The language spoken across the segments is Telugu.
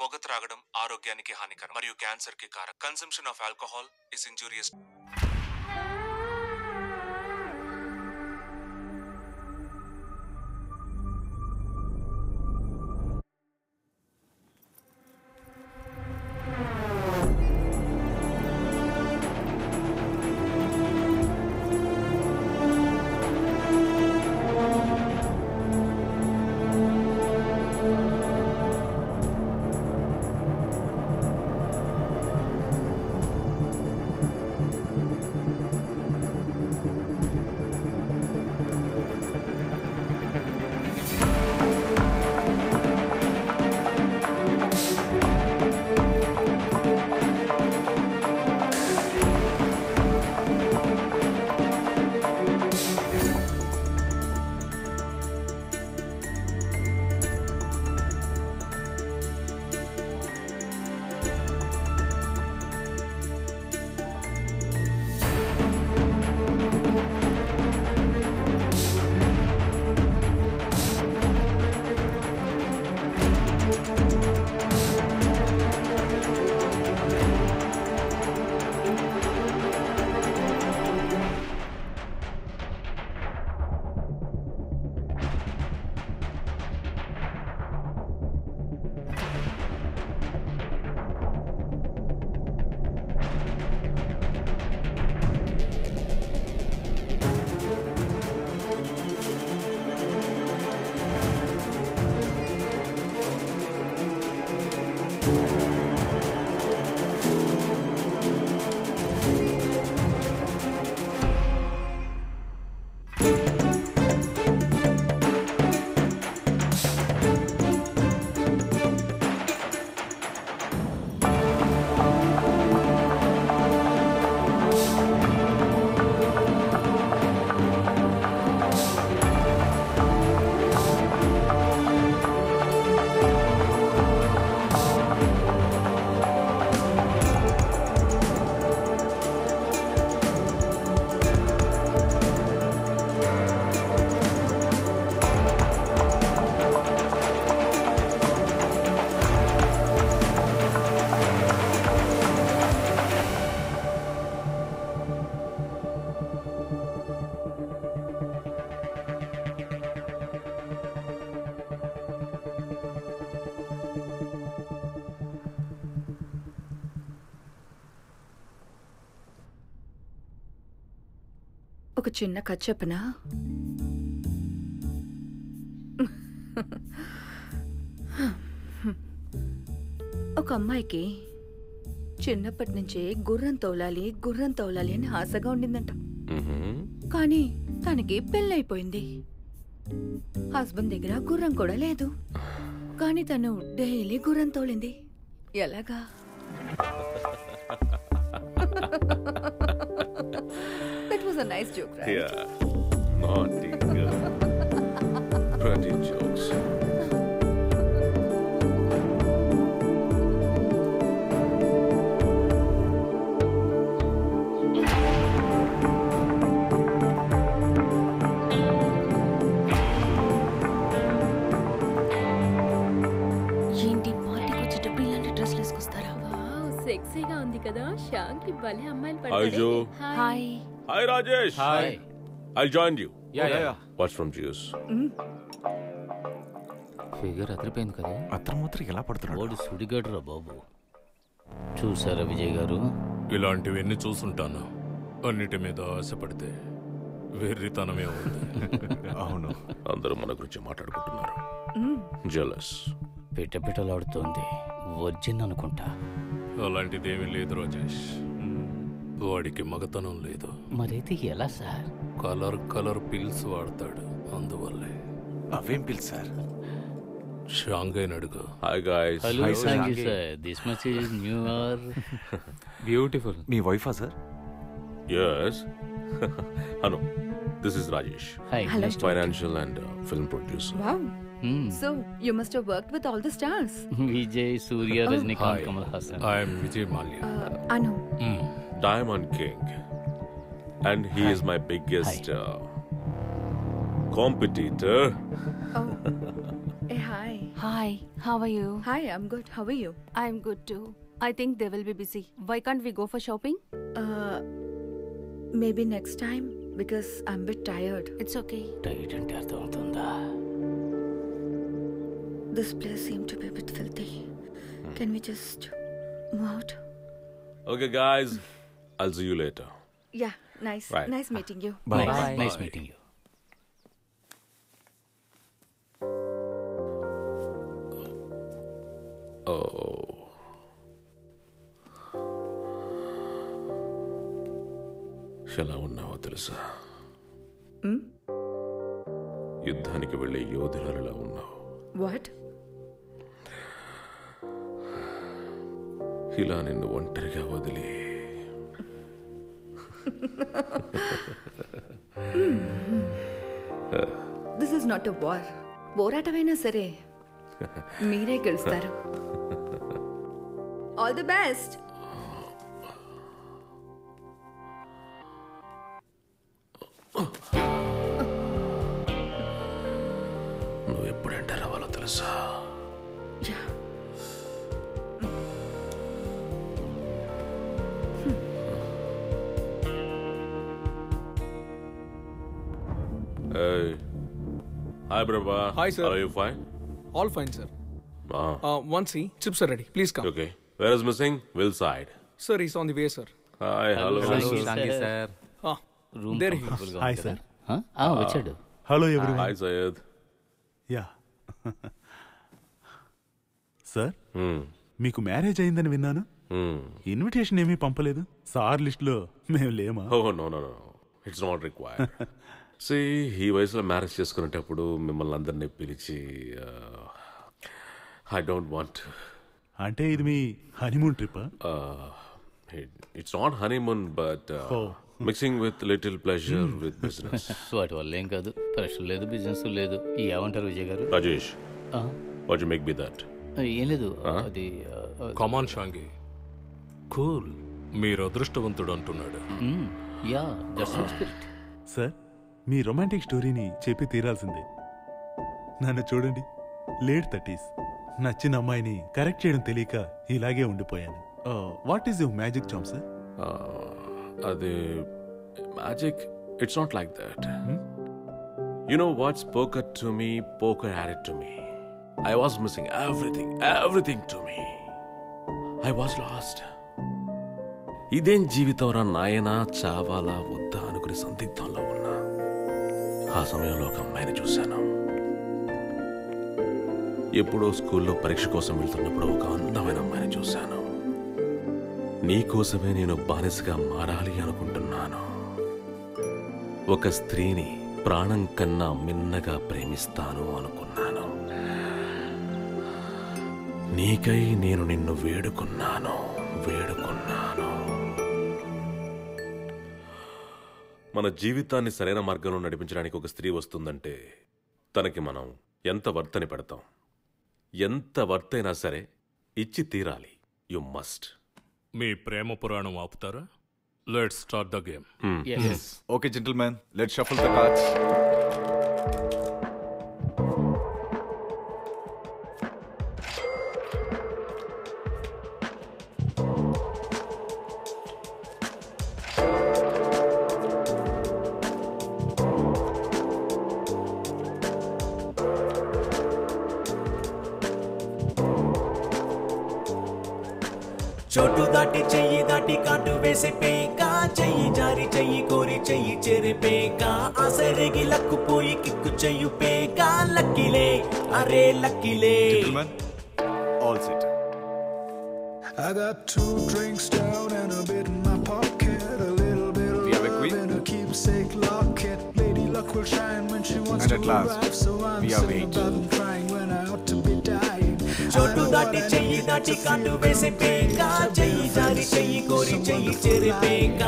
పొగ త్రాగడం ఆరోగ్యానికి హానికరం. మరియు క్యాన్సర్కి కారణం consumption of alcohol is injurious. చిన్న కథ చెప్పనా ఒక అమ్మాయికి చిన్నప్పటి నుంచే గుర్రం తోలాలి గుర్రం తోలాలి అని ఆశగా ఉండిందంట. కానీ తనకి పెళ్ళైపోయింది. హస్బెండ్ దగ్గర గుర్రం కూడా లేదు. కానీ తను డైలీ గుర్రం తోలింది. ఎలాగా? అ ఉంది కదా? షాంకి భలే అమ్మాయిలు పడతారే. Hi Hi, Rajesh. Hi. I'll join you. Ya ya What's from Juice? Figure అదిరిపోయింది కదా? అత్రమాత్రం ఎలా పడుతున్నాడు? ఓడి సుడిగాడు రా బాబు. చూసారా విజయ్ గారు? ఇలాంటివన్నీ చూసుంటాను. అన్నిటి మీద ఆశపడితే వెర్రితనమే ఉంది. అవును. అందరూ మన గురించి మాట్లాడుకుంటున్నారు. జలస్ పిట్ట పిట్టలాడుతోంది వర్జిన్ అనుకుంటా అలాంటిదేమీ లేదు రాజేష్. వాడికి మగతనం లేదు. మరైతే ఎలా సార్? కలర్ కలర్ పిల్స్ వాడతాడు అందువల్లే. అవేం పిల్ సార్? అడుగు hi guys hello. Sir this much is new or beautiful me వైఫా sir? Yes hello this is Rajesh. Financial and film producer wow Hmm. So, you must have worked with all the stars. Vijay, Surya, oh. Rajnikant, Kamal Hassan. I am Vijay Malia. Uh, Anu. Hmm. Diamond King. And he Hi. is my biggest uh, competitor. Oh. hey, hi. Hi, how are you? Hi, I'm good. How are you? I'm good too. I think they will be busy. Why can't we go for shopping? Uh, maybe next time because I'm a bit tired. It's okay. Tired and tired. అవుతుందా this place seem to be bit filthy can we just move out Okay, guys, I'll see you later. Yeah nice Right. Nice meeting you nice meeting you Oh. ఎలా ఉన్నావో తెలుసా యుద్ధానికి వెళ్ళే యోధురాలులా ఉన్నావు వాట్ ఇలా నిన్ను ఒంటరిగా వదిలి. This is not a war పోరాటమైనా సరే మీరే గెలుస్తారు. ఆల్ ది బెస్ట్ నువ్వు ఎప్పుడు ఎంటర్ అవ్వాలో తెలుసా? Fine, sir. Ah, Uh, one C, chips are ready. Please come. okay. Where is missing? Will side. Sir, he's on the way, sir. Hi, hello. Hello, sir. Ah, room there he is. కంఫర్టబుల్గా హాయ్ సార్? ఆ, ఆ, వచ్చాడు hello everyone Hi, Sayed. Ya sir Hmm. మీకు మ్యారేజ్ అయిందని విన్నాను Hmm. ఇన్విటేషన్ ఏమీ పంపలేదు సార్ లిస్ట్లో మేము లేమా Oh, no, no, no. It's not required. See, ఈ వయసులో మ్యారేజ్ చేసుకునేటప్పుడు మిమ్మల్ని అందరినీ పిలిచి ఐ డోంట్ వాంట్ అంటే ఇది మీ honeymoon trip it's not honeymoon but mixing with little pleasure with business వాటి వల్ల ఏం కాదు. ప్రెషర్ లేదు బిజినెస్ లేదు. ఈ ఏమంటారు Vijay garu? Rajesh what you make be that ఏం లేదు. అది కమాన్ షాంగి కూల్ మీరు అదృష్టవంతుడు అంటున్నాడు. యా దట్స్ స్పిరిట్ సార్ మీ రొమాంటిక్ స్టోరీని చెప్పి తీరాల్సిందే. నన్ను చూడండి. Late thirties. నచ్చిన అమ్మాయిని కరెక్ట్ చేయడం తెలియక ఇలాగే ఉండిపోయాను. What is your magic charm sir? అది magic. It's not like that. You know what's poker to me poker added to me I was missing everything everything to me I was last ఇదేం జీవితం రా నాయనా? చావాలా? వద్దా? అనుకునే సందిగ్ధంలో ఆ సమయంలో ఒక అమ్మాయిని చూశాను. ఎప్పుడో స్కూల్లో పరీక్ష కోసం వెళ్తున్నప్పుడు ఒక అందమైన అమ్మాయిని చూశాను. నీ కోసమే నేను బానిసగా మారాలి అనుకుంటున్నాను. ఒక స్త్రీని ప్రాణం కన్నా మిన్నగా ప్రేమిస్తాను అనుకున్నాను. నీకై నేను నిన్ను వేడుకున్నాను వేడుకున్నాను మన జీవితాన్ని సరైన మార్గంలో నడిపించడానికి ఒక స్త్రీ వస్తుందంటే తనకి మనం ఎంత వర్తని పెడతాం? ఎంత వర్తైనా సరే ఇచ్చి తీరాలి. యు మస్ట్ మీ ప్రేమ పురాణం ఆపుతారా? Let start the game Okay, gentlemen, let's shuffle the cards. చోటు దాటి చెయ్యి దాటి కాటు వేసే పేక చెయ్యి జారి చెయ్యి కోరి చెయ్యి చెరి పేక ఆసరెగి లక్కు పోయి కిక్కు చెయ్యు పేక లక్కిలే అరే లక్కిలే Gentlemen, all set. I got two drinks down and a bit in my pocket. A little bit of We have a love queen. in a keepsake locket. Lady luck will shine when she wants And to at last, arrive. So I'm we have sitting eight. above and crying దాటి చెయ్యి దాటి కాటు వేసే పేక. చెయ్యి జారి చెయ్యి కోరి చెయ్యి చెరి పేక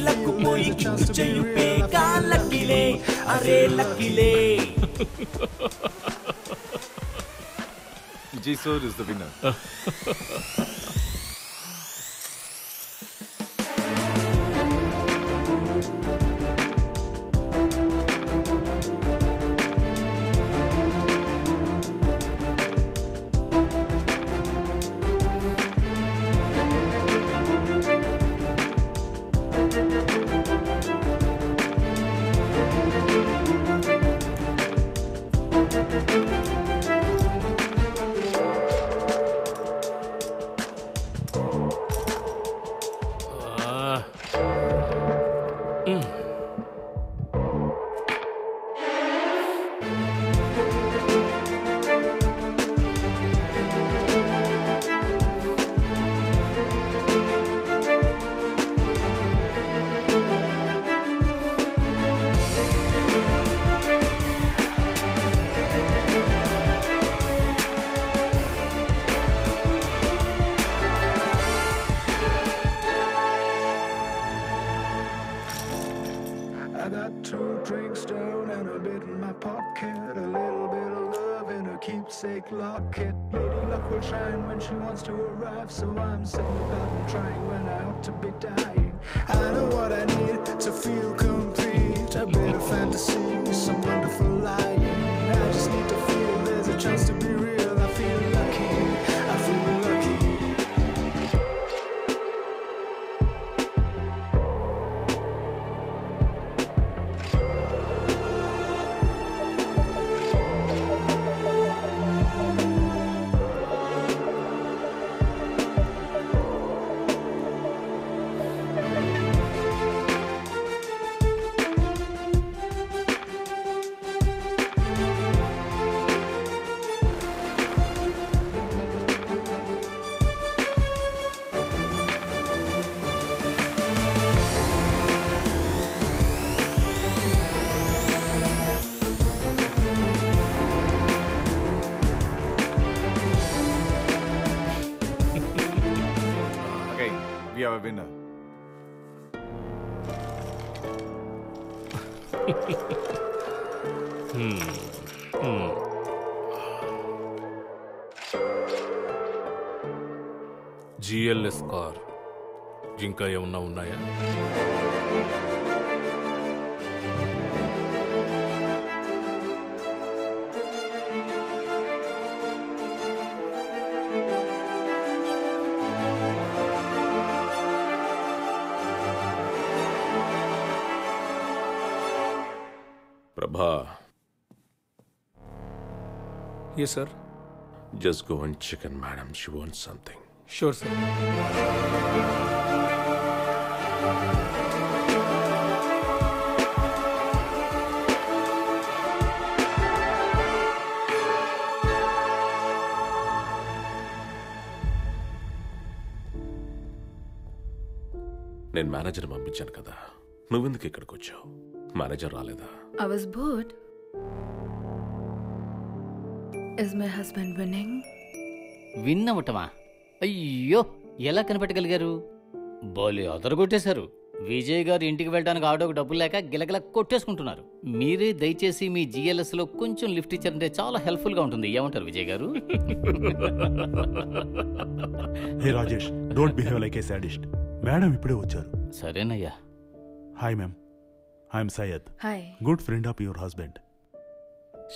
లక్కు పోయి కిక్కు చెయ్యు పేక లక్కిలే అరే లక్కిలే sir is the winner. ఇంకా ఏమన్నా ఉన్నాయా Prabha, Yes, sir. just go and check in, madam. She wants something. Sure, sir. నేను మేనేజర్ పంపించాను కదా. నువ్వెందుకు ఇక్కడికి వచ్చావు? మేనేజర్ రాలేదా? I was bored. Is my husband winning? Win అవ్వటమా అయ్యో ఎలా కనిపెట్టగలిగారు? బోలే అదరగొట్టేశారు. విజయ్ గారు ఇంటికి వెళ్ళడానికి ఆటోకు డబ్బులు లేక గిలగిల కొట్టేసుకుంటున్నారు. మీరే దయచేసి మీ జిఎల్ఎస్లో కొంచెం లిఫ్ట్ ఇచ్చారంటే చాలా హెల్ప్ఫుల్గా ఉంటుంది. ఏమంటారు Vijay garu? Hey Rajesh don't behave like a sadist. Madam ఇప్పుడే వచ్చారు. సరేనయ్యా. Hi ma'am I'm Syed Hi. Good friend of your husband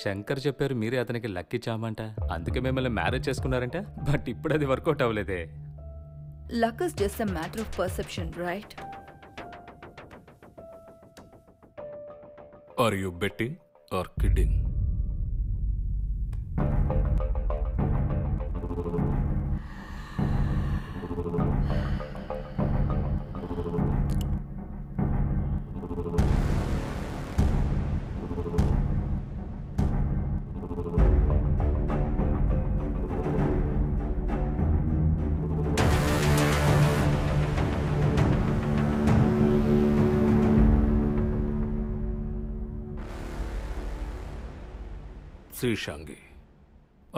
Shankar చెప్పారు మీరే అతనికి లక్కీ చామంట. అందుకే మిమ్మల్ని మ్యారేజ్ చేసుకున్నారంట. బట్ ఇప్పుడు అది వర్కౌట్ అవ్వలేదే. Luck is just a matter of perception, right? Are you betting or kidding? శ్రీశాంగి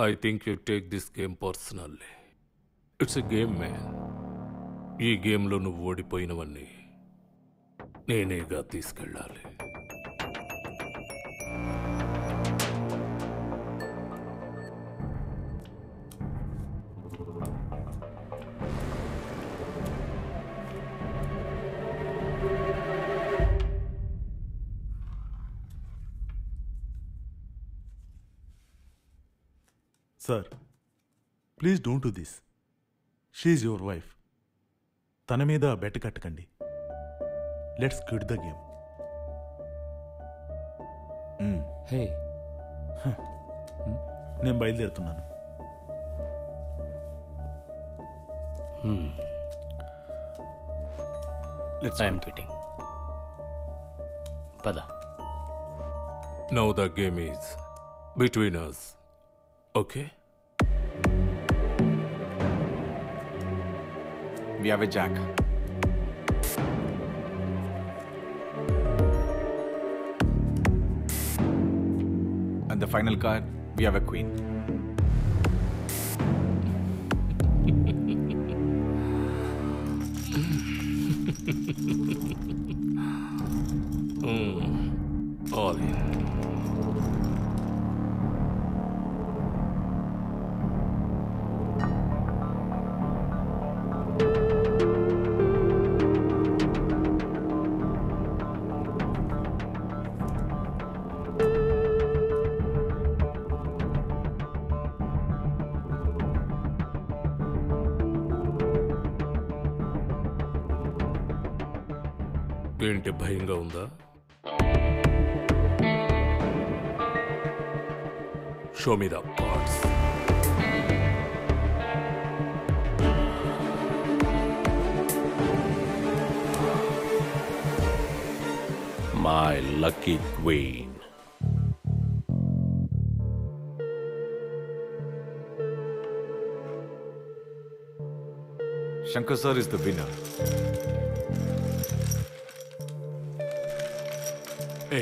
I think you take this game personally it's a game man ఈ గేమ్లో నువ్వు ఓడిపోయినవన్నీ నేనేగా తీసుకెళ్ళాలి. Sir please don't do this. She's your wife. తన మీద bet కట్టకండి. Let's quit the game. Hey. నేను బయలుదేరుతున్నాను. Let's I'm quitting. పద. Now the game is between us okay We have a jack. And the final card, we have a queen. Hmm. calling. ఏంటి Show me the cards My lucky queen. Shankar sir is the winner. ఏ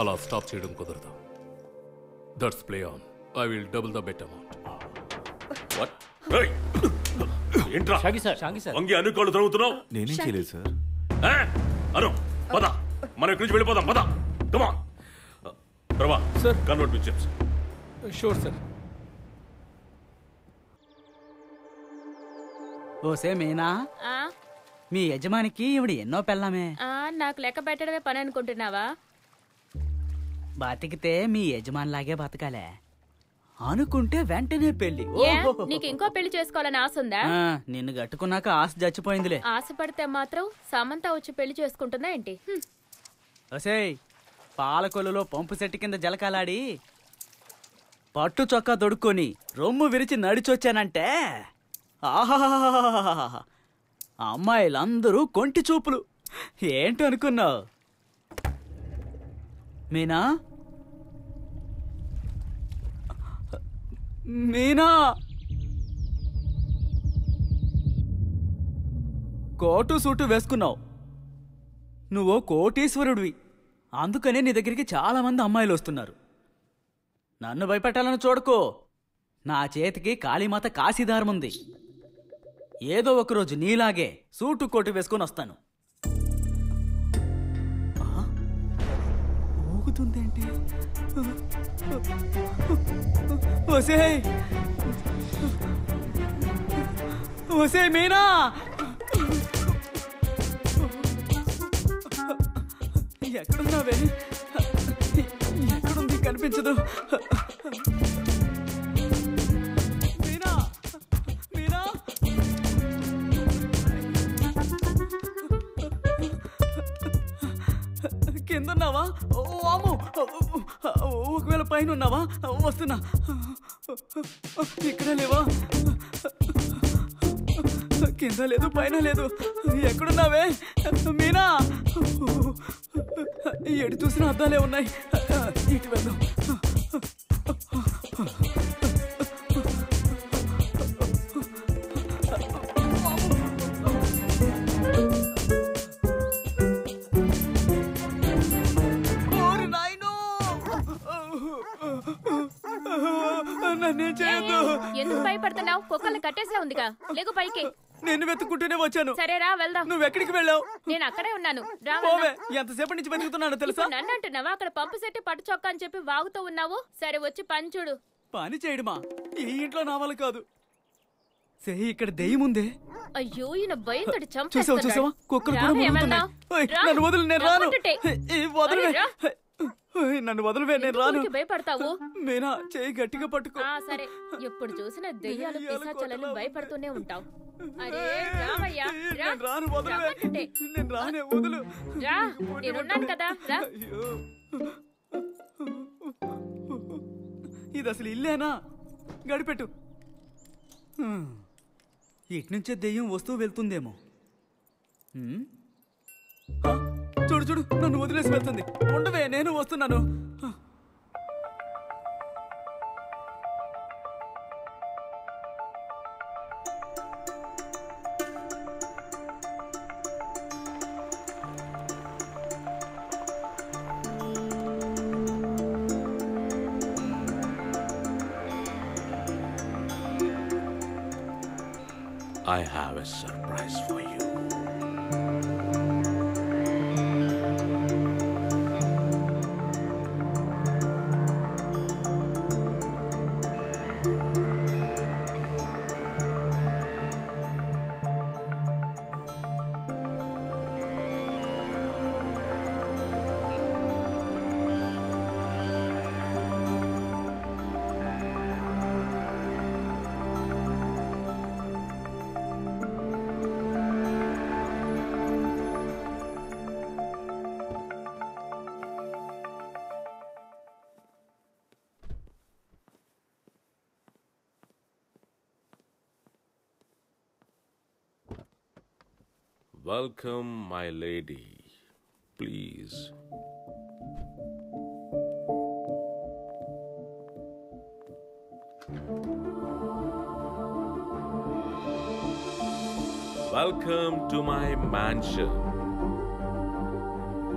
అలా స్టాప్ చేయడం కుదరదు that's play on I will double the bet amount What? Hey! ఏంట్రా? షాగి సార్ షాగి సార్ వంగి అనుకోళ్ళు తరుగుతున్నావు నేనేం చేయలేదు సార్ ఏ? అను పద. మనం ఇక్కడి నుంచి వెళ్ళిపోదాం? పద. కమా Prabha sir convert to chips sure sir ఓసే మీనా? మీ యజమానికి ఇవిడ ఎన్నో పెళ్ళామే. ఆ, నాకు లెక్క పెట్టడమే పని అనుకుంటున్నావా? బతికితే మీ యజమానిలాగే బతకాలే. అనుకుంటే వెంటనే పెళ్ళి. నీకు ఇంకో పెళ్ళి చేసుకోవాలని ఆశ ఉందా? నిన్ను గట్టుకున్నాక ఆశ చచ్చిపోయిందిలే. ఆశపడితే మాత్రం సమంత వచ్చి పెళ్ళి చేసుకుంటుందా ఏంటి. ఒసేయ్ పాలకొల్లులో పంపు సెట్టు కింద జలకాలాడి పట్టు చొక్కా దొడుక్కొని రొమ్ము విరిచి నడిచొచ్చానంటే. ఆహాహాహాహాహా. అమ్మాయిలందరూ కొంటి చూపులు. ఏంటి అనుకున్నావు మీనా? మీనా కోటు సూటు వేసుకున్నావు. నువ్వు కోటీశ్వరుడివి. అందుకనే నీ దగ్గరికి చాలామంది అమ్మాయిలు వస్తున్నారు. నన్ను భయపెట్టాలని చూడకో. నా చేతికి కాళీమాత కాశీదారం ఉంది. ఏదో ఒకరోజు నీలాగే సూటు కోటు వేసుకొని వస్తాను. ఊగుతుందేంటి? ఒసేయ్ ఒసేయ్ మీనా. ఎక్కడున్నావే? ఎక్కడుంది? కనిపించదు. కిందన్నావా? ఓ అమ్ము ఒకవేళ పైన ఉన్నావా వస్తున్నా. ఇక్కడ లేవా? కింద లేదు పైన లేదు. ఎక్కడున్నావే? మీనా? ఎటు చూసిన అద్దాలే ఉన్నాయి. ఇటు వెళ్దాం భయపడుతున్నావు? కుక్కల్ని కట్టేసే ఉందిగా. లేకు పైకి. నిన్ను వెతుక్కుంటూనే వచ్చాను. సరే రా వెళ్దాం. నువ్వు ఎక్కడికి వెళ్ళావు? నేను అక్కడే ఉన్నాను. రా పోవే. వెళ్దాం. ఎంతసేపటి నుంచి వెతుకుతున్నాను తెలుసా? నన్ను అంటున్నావా? అక్కడ పంపు సెట్టి పట్టు చొక్కా అని చెప్పి వాగుతూ ఉన్నావు? సరే వచ్చి పని చూడు. పని చేయడమా? ఈ ఇంట్లో నా వల్ల కాదు. సే ఇక్కడ దెయ్యం ఉందే. అయ్యో ఈయన భయంతో చూసావా చూసావా? కుక్కలు కూడా మురుగుతున్నాయి. ఓయ్, నన్ను వదిలి నేను రాను. వదిలివే. ఓయ్, నన్ను వదిలివే నేను రాను. భయపడతావు? మీనా చేయి గట్టిగా పట్టుకో. ఆ సరే. ఎప్పుడు చూసిన దెయ్యాలు పిశాచాలని భయపడుతూనే ఉంటావు. అరే రావయ్యా రా. నేను రాను వదిలివే. నేను రానే వదులు. రా నేనున్నాను కదా రా. ఇది అసలు ఇల్లేనా? గడిపెట్టు. ఇట్నుంచే దెయ్యం వస్తూ వెళ్తుందేమో. చూడు చూడు. నన్ను వదిలేసి వెళ్తుంది. ఉండవే నేను వస్తున్నాను. I have a surprise Welcome, my lady. Please. Welcome to my mansion.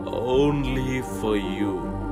Only for you.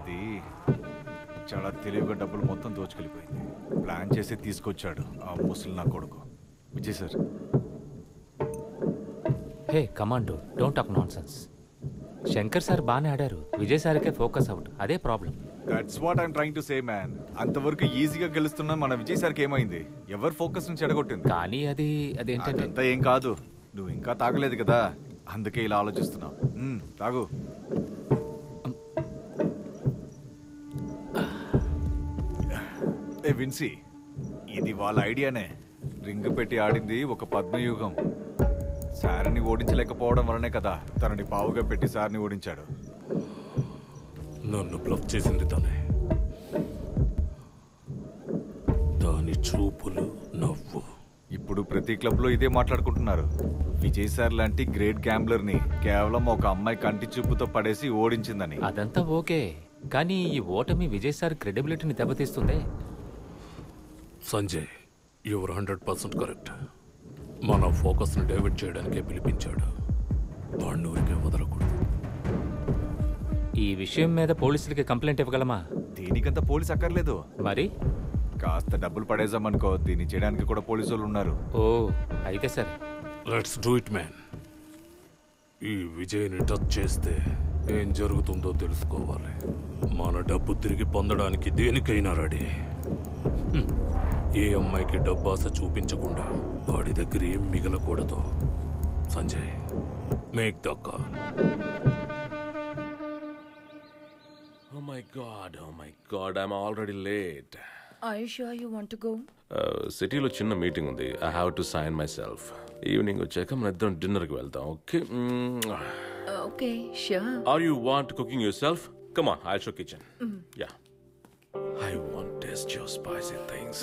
అది చాలా తెలివిగా డబ్బులు మొత్తం దోచుకెళ్ళిపోయింది. ప్లాన్ చేసి తీసుకొచ్చాడు ఆ ముసలి నా కొడుకు. Vijay sir. Hey commando don't talk nonsense Shankar sir బాగానే ఆడారు. విజయ్ సార్కే ఫోకస్ అవుట్. అదే problem. That's what I'm trying to say man అంతవరకు ఈజీగా గెలుస్తున్న మన విజయ్ సార్కి ఏమైంది? ఎవరు ఫోకస్ నుంచి ఎడగొట్టింది? కానీ అది అదేంటంటే అదంతా ఏం కాదు. నువ్వు ఇంకా తాగలేదు కదా? అందుకే ఇలా ఆలోచిస్తున్నావు. మ్మ్, తాగు. విన్సీ ఇది వాళ్ళ ఐడియానే. రింగ్ పెట్టి ఆడింది ఒక పద్మయుగం. సార్ని ఓడించలేకపోవడం వల్లనే కదా తనని పావుగా పెట్టి సార్ని ఓడించాడు. నన్ను బ్లఫ్ చేసింది తనే. దాని చూపులు నవ్వు. ఇప్పుడు ప్రతి క్లబ్లో ఇదే మాట్లాడుకుంటున్నారు. విజయ్ సార్ లాంటి గ్రేట్ గ్యాంబ్లర్ని కేవలం ఒక అమ్మాయి కంటి చూపుతో పడేసి ఓడించిందని. అదంతా ఓకే కానీ ఈ ఓటమి విజయ్ సార్ క్రెడిబిలిటీని దెబ్బతీస్తుందే. Sanjay your hundred percent correct. మన ఫోకస్ని డైవర్ట్ చేయడానికే పిలిపించాడు. వాడిని ఊరికే వదలకూడదు. ఈ విషయం మీద పోలీసులకి కంప్లైంట్ ఇవ్వగలమా? దీనికంత పోలీస్ అక్కర్లేదు. మరి? కాస్త డబ్బులు పడేసామనుకో దీన్ని చేయడానికి కూడా పోలీసు వాళ్ళు ఉన్నారు. ఓ అయితే సరే. Let's do it man. ఈ విజయ్ని టచ్ చేస్తే ఏం జరుగుతుందో తెలుసుకోవాలి. మన డబ్బు తిరిగి పొందడానికి దేనికైనా రెడీ. ఏ అమ్మాయికి డబ్బు ఆశ చూపించకుండా వాడి దగ్గర ఏం మిగలకూడదు? Sanjay make the call Oh my god, oh my god, I'm already late. Are you sure you want to go? సిటీలో చిన్న మీటింగ్ ఉంది. I have to sign myself evening వచ్చాక మన ఇద్దరం డిన్నర్కి వెళ్తాం okay okay sure are you want cooking yourself come on I show kitchen. Yeah I want taste your spicy things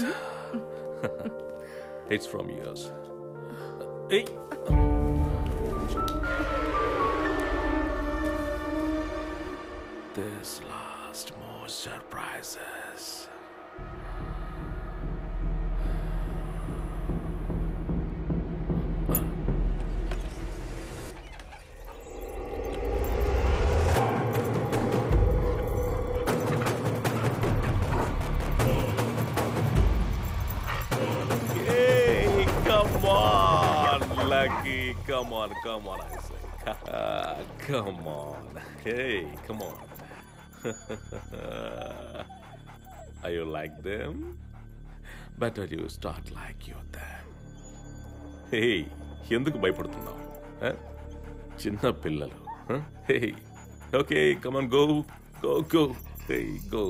it's from yours. Hey! This last more surprises. Come on, come on, I say. Uh, come on. Hey, come on. Are you like them? Better you start like you them. Hey, ఎందుకు భయపడుతున్నావు చిన్న పిల్లలు Huh? Hey. Okay, go on, go. Go, go.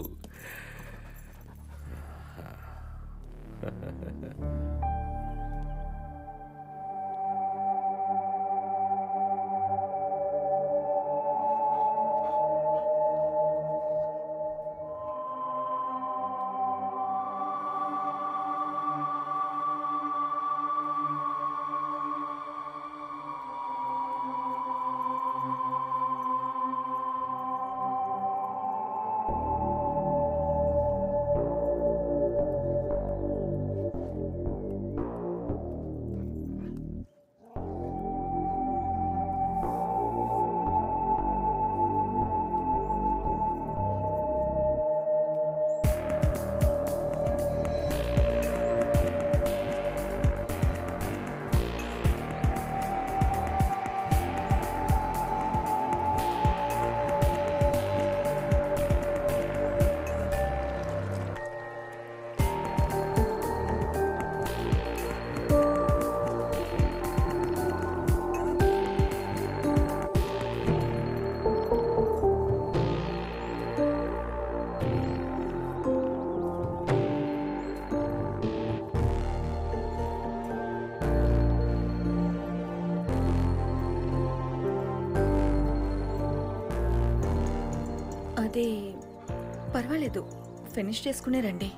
Finish చేసుకునే రండి.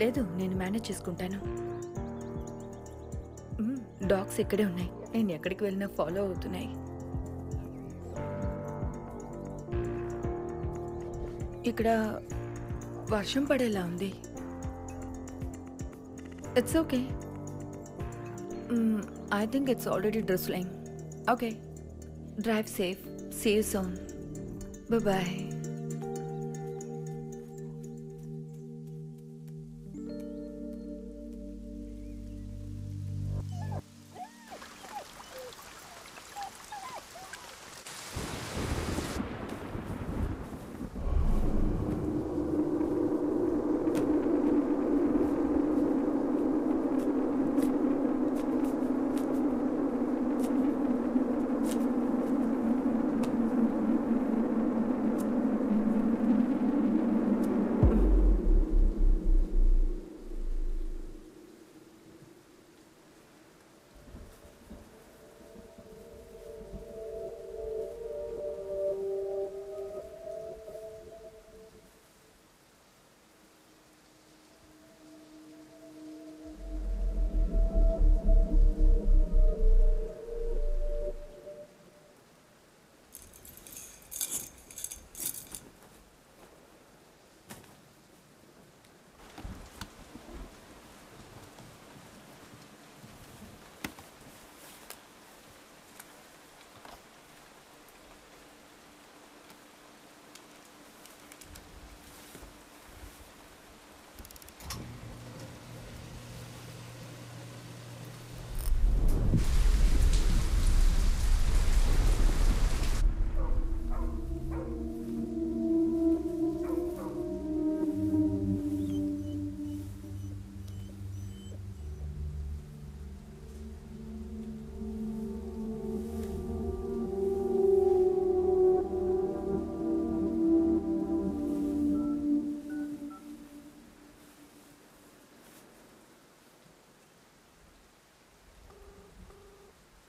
లేదు నేను మేనేజ్ చేసుకుంటాను. డాగ్స్ ఇక్కడే ఉన్నాయి. నేను ఎక్కడికి వెళ్ళినా ఫాలో అవుతున్నాయి. ఇక్కడ వర్షం పడేలా ఉంది. It's okay I think it's already dress line okay drive safe save soon bye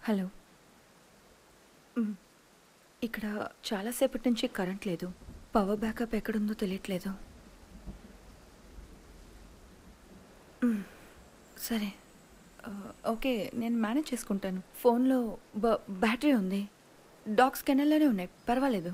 hello. ఇక్కడ చాలాసేపటి నుంచి కరెంట్ లేదు. పవర్ బ్యాకప్ ఎక్కడుందో తెలియట్లేదు. సరే. ఓకే నేను మేనేజ్ చేసుకుంటాను. ఫోన్లో బ బ్యాటరీ ఉంది. డాగ్స్ కెనల్లోనే ఉన్నాయి. పర్వాలేదు.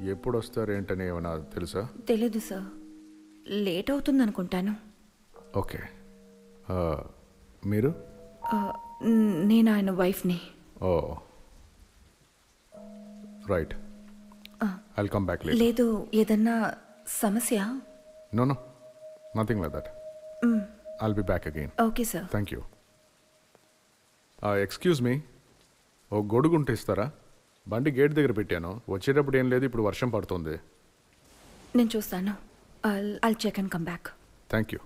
ఎప్పుడు వస్తారు ఏంటని ఏమైనా తెలుసా? తెలీదు సార్. లేట్ అవుతుంది అనుకుంటాను ఓకే మీరు నేను ఆయన వైఫ్ని. Oh. Right. I come back లేదు ఏదన్నా సమస్య? No no nothing like that I'll be back again okay sir. Thank you excuse me. ఓ గొడుగు ఉంటే ఇస్తారా? బండి గేట్ దగ్గర పెట్టాను. వచ్చేటప్పుడు ఏం లేదు ఇప్పుడు వర్షం పడుతుంది. నేను చూస్తాను. I'll check and come back thank you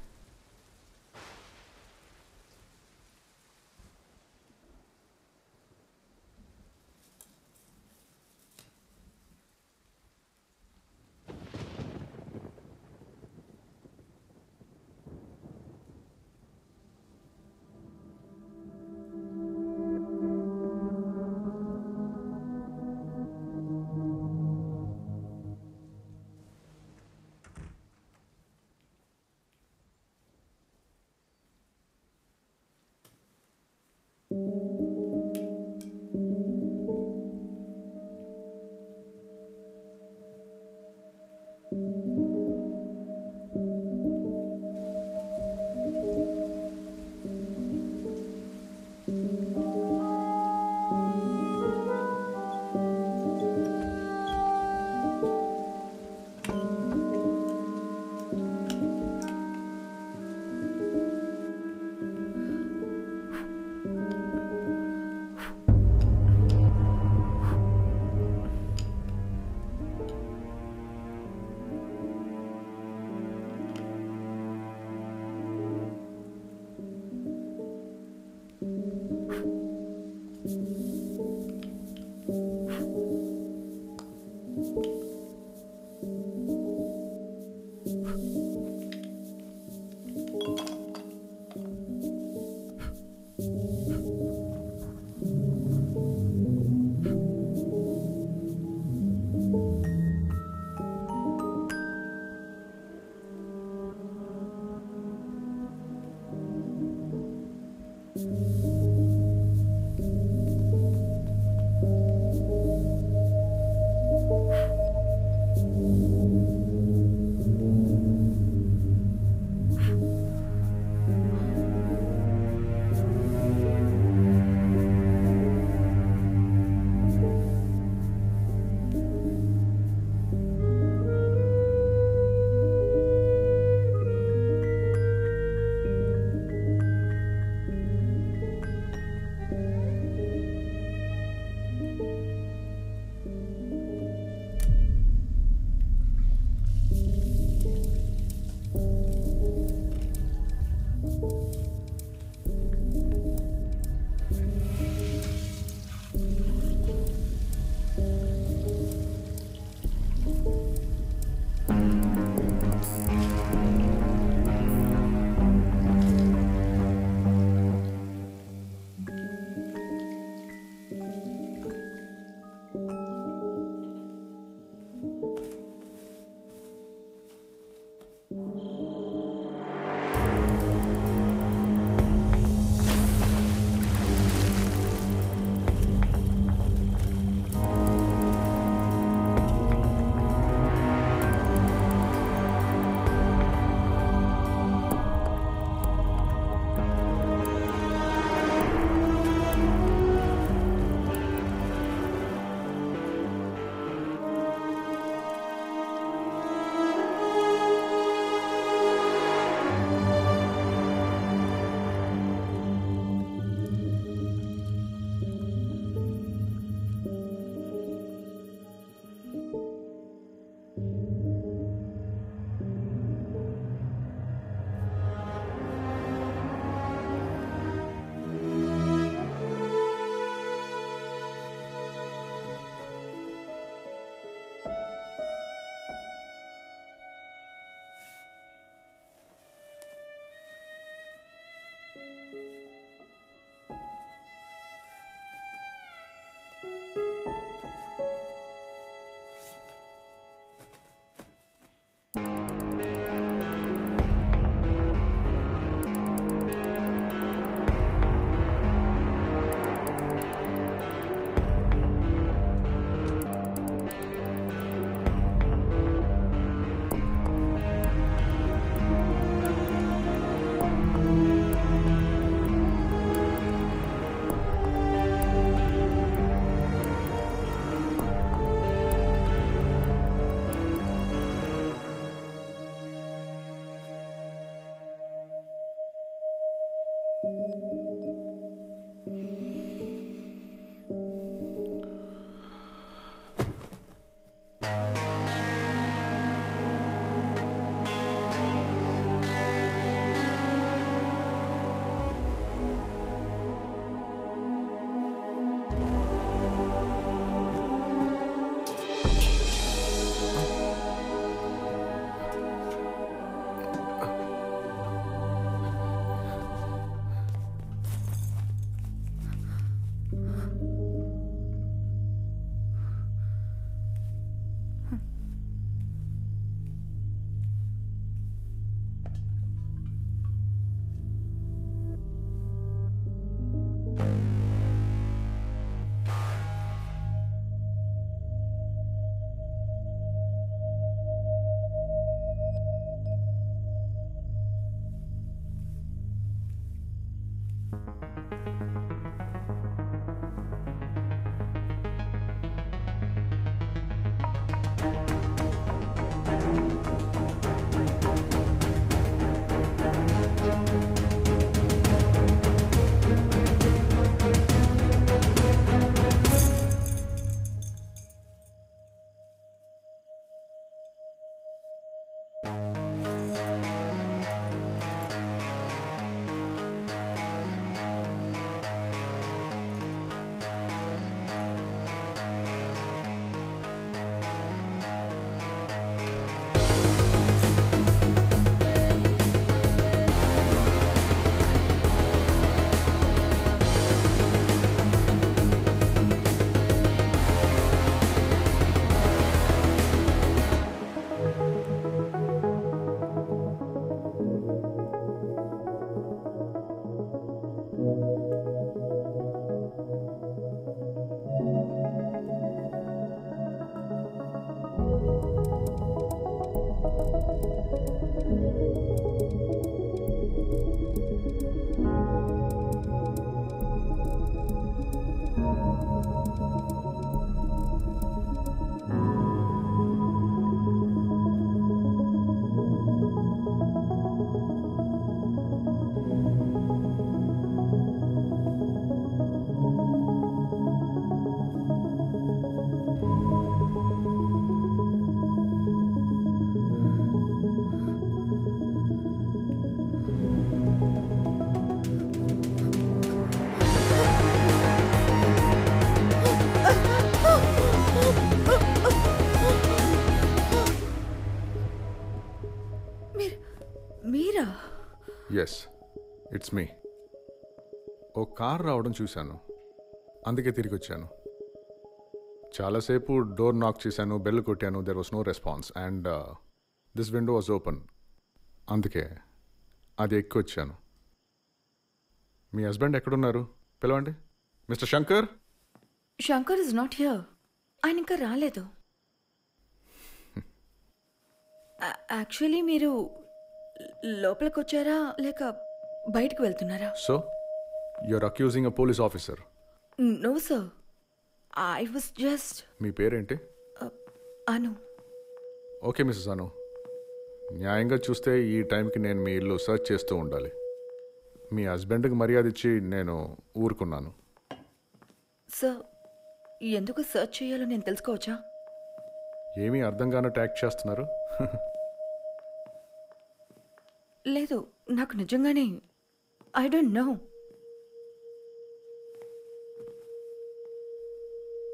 car రావడం చూశాను. అందుకే తిరిగి వచ్చాను చాలాసేపు డోర్ నాక్ చేశాను బెల్ కొట్టాను there was no response and this window was open అందుకే అది ఎక్కి వచ్చాను మీ హస్బెండ్ ఎక్కడున్నారు? పిలవండి. Mister Shankar? Shankar is not here ఆయన ఇంకా రాలేదు. యాక్చువల్లీ మీరు లోపలికి వచ్చారా లేక బయటకు వెళ్తున్నారా? So you're accusing a police officer no sir I was just మీ పేరేంటి? అను ఓకే మిస్సెస్ అను న్యాయంగా చూస్తే ఈ టైంకి నేను మీ ఇల్లు సర్చ్ చేస్తూ ఉండాలి. మీ హస్బెండ్కి మర్యాద ఇచ్చి నేను ఊరుకున్నాను. సార్ ఎందుకు సర్చ్ చేయాలో నేను తెలుసుకోవచ్చా? ఏమీ అర్థం కానట్టు యాక్ట్ చేస్తున్నారు? లేదు నాకు నిజంగానే ఐ డోంట్ నో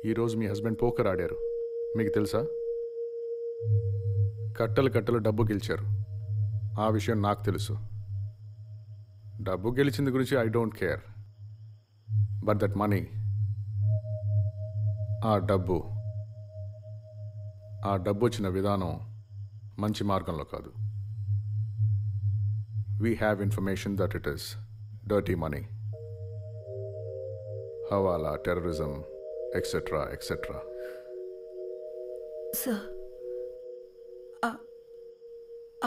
ఈరోజు మీ హస్బెండ్ పోకర్ ఆడారు. మీకు తెలుసా? కట్టలు కట్టలు డబ్బు గెలిచారు. ఆ విషయం నాకు తెలుసు. డబ్బు గెలిచింది గురించి I don't care. But that money ఆ డబ్బు ఆ డబ్బు వచ్చిన విధానం మంచి మార్గంలో కాదు. We have information that it is dirty money hawala terrorism etcetera etcetera sir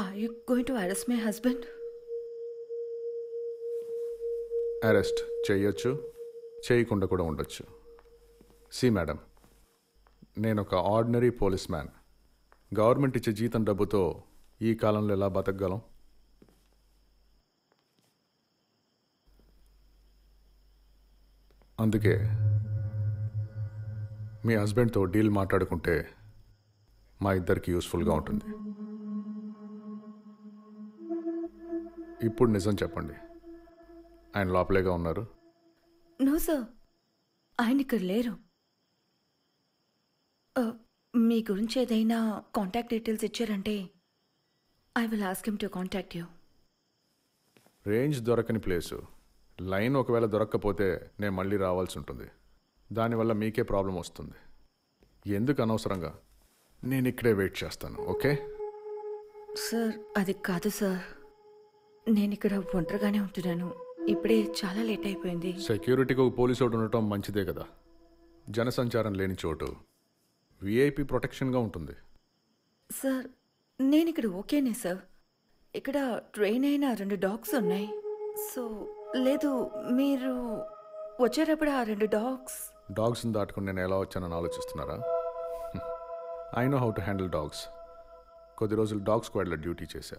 are you going to arrest my husband arrest చేయొచ్చు చేయకుండా కూడా ఉండొచ్చు. సి మేడం నేను ఒక ఆర్డినరీ పోలీస్ మ్యాన్ గవర్నమెంట్ ఇచ్చే జీతం డబ్బుతో ఈ కాలంలో ఎలా బతకగలం? అందుకే మీ హస్బెండ్తో డీల్ మాట్లాడుకుంటే మా ఇద్దరికి యూస్ఫుల్గా ఉంటుంది. ఇప్పుడు నిజం చెప్పండి. ఆయన లోపలేగా ఉన్నారు? No sir. ఆయన ఇక్కడ లేరు. మీ గురించి ఏదైనా కాంటాక్ట్ డీటెయిల్స్ ఇచ్చారంటే I will ask him to contact you. Range దొరకని ప్లేసు. లైన్ ఒకవేళ దొరక్కపోతే నేను మళ్ళీ రావాల్సి ఉంటుంది. దానివల్ల మీకే ప్రాబ్లం వస్తుంది. ఎందుకు అనవసరంగా? నేను ఇక్కడే వెయిట్ చేస్తాను ఓకే? సార్ అది కాదు సార్. నేను ఇక్కడ ఒంటరిగానే ఉంటున్నాను. ఇప్పుడే చాలా లేట్ అయిపోయింది. సెక్యూరిటీకి ఒక పోలీసు ఒకటి ఉండటం మంచిదే కదా. జనసంచారం లేని చోటు. విఐపి ప్రొటెక్షన్గా ఉంటుంది. సార్ నేను ఇక్కడ ఓకేనే సార్. ఇక్కడ ట్రైన్ అయిన రెండు డాగ్స్ ఉన్నాయి. సో లేదు మీరు వచ్చేటప్పుడు ఆ రెండు డాగ్స్ డాగ్స్ని దాటుకుని నేను ఎలా వచ్చానని ఆలోచిస్తున్నారా? I know how to handle dogs కొద్ది రోజులు డాగ్ స్క్వాడ్లో డ్యూటీ చేశా.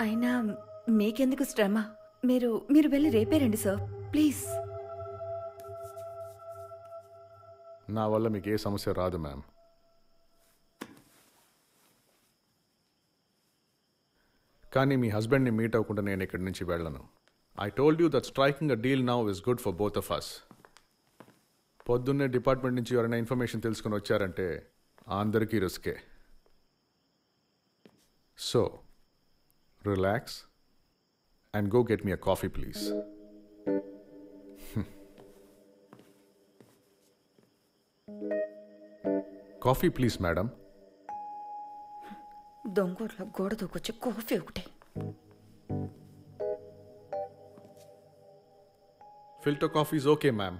అయినా మీకెందుకు శ్రమ? మీరు మీరు వెళ్ళి రేపే రండి సార్. ప్లీజ్. నా వల్ల మీకు ఏ సమస్య రాదు మ్యామ్. కానీ మీ హస్బెండ్ని మీట్ అవ్వకుండా నేను ఇక్కడి నుంచి వెళ్ళను. I told you that striking a deal now is good for both of us పొద్దున్నే డిపార్ట్మెంట్ నుంచి ఎవరైనా ఇన్ఫర్మేషన్ తెలుసుకుని వచ్చారంటే అందరికీ రిస్కే. So relax and go get me a coffee please coffee please madam దొంగోట్ల గోడ దూకొచ్చి కాఫీ ఒకటి. Filter coffee is okay ma'am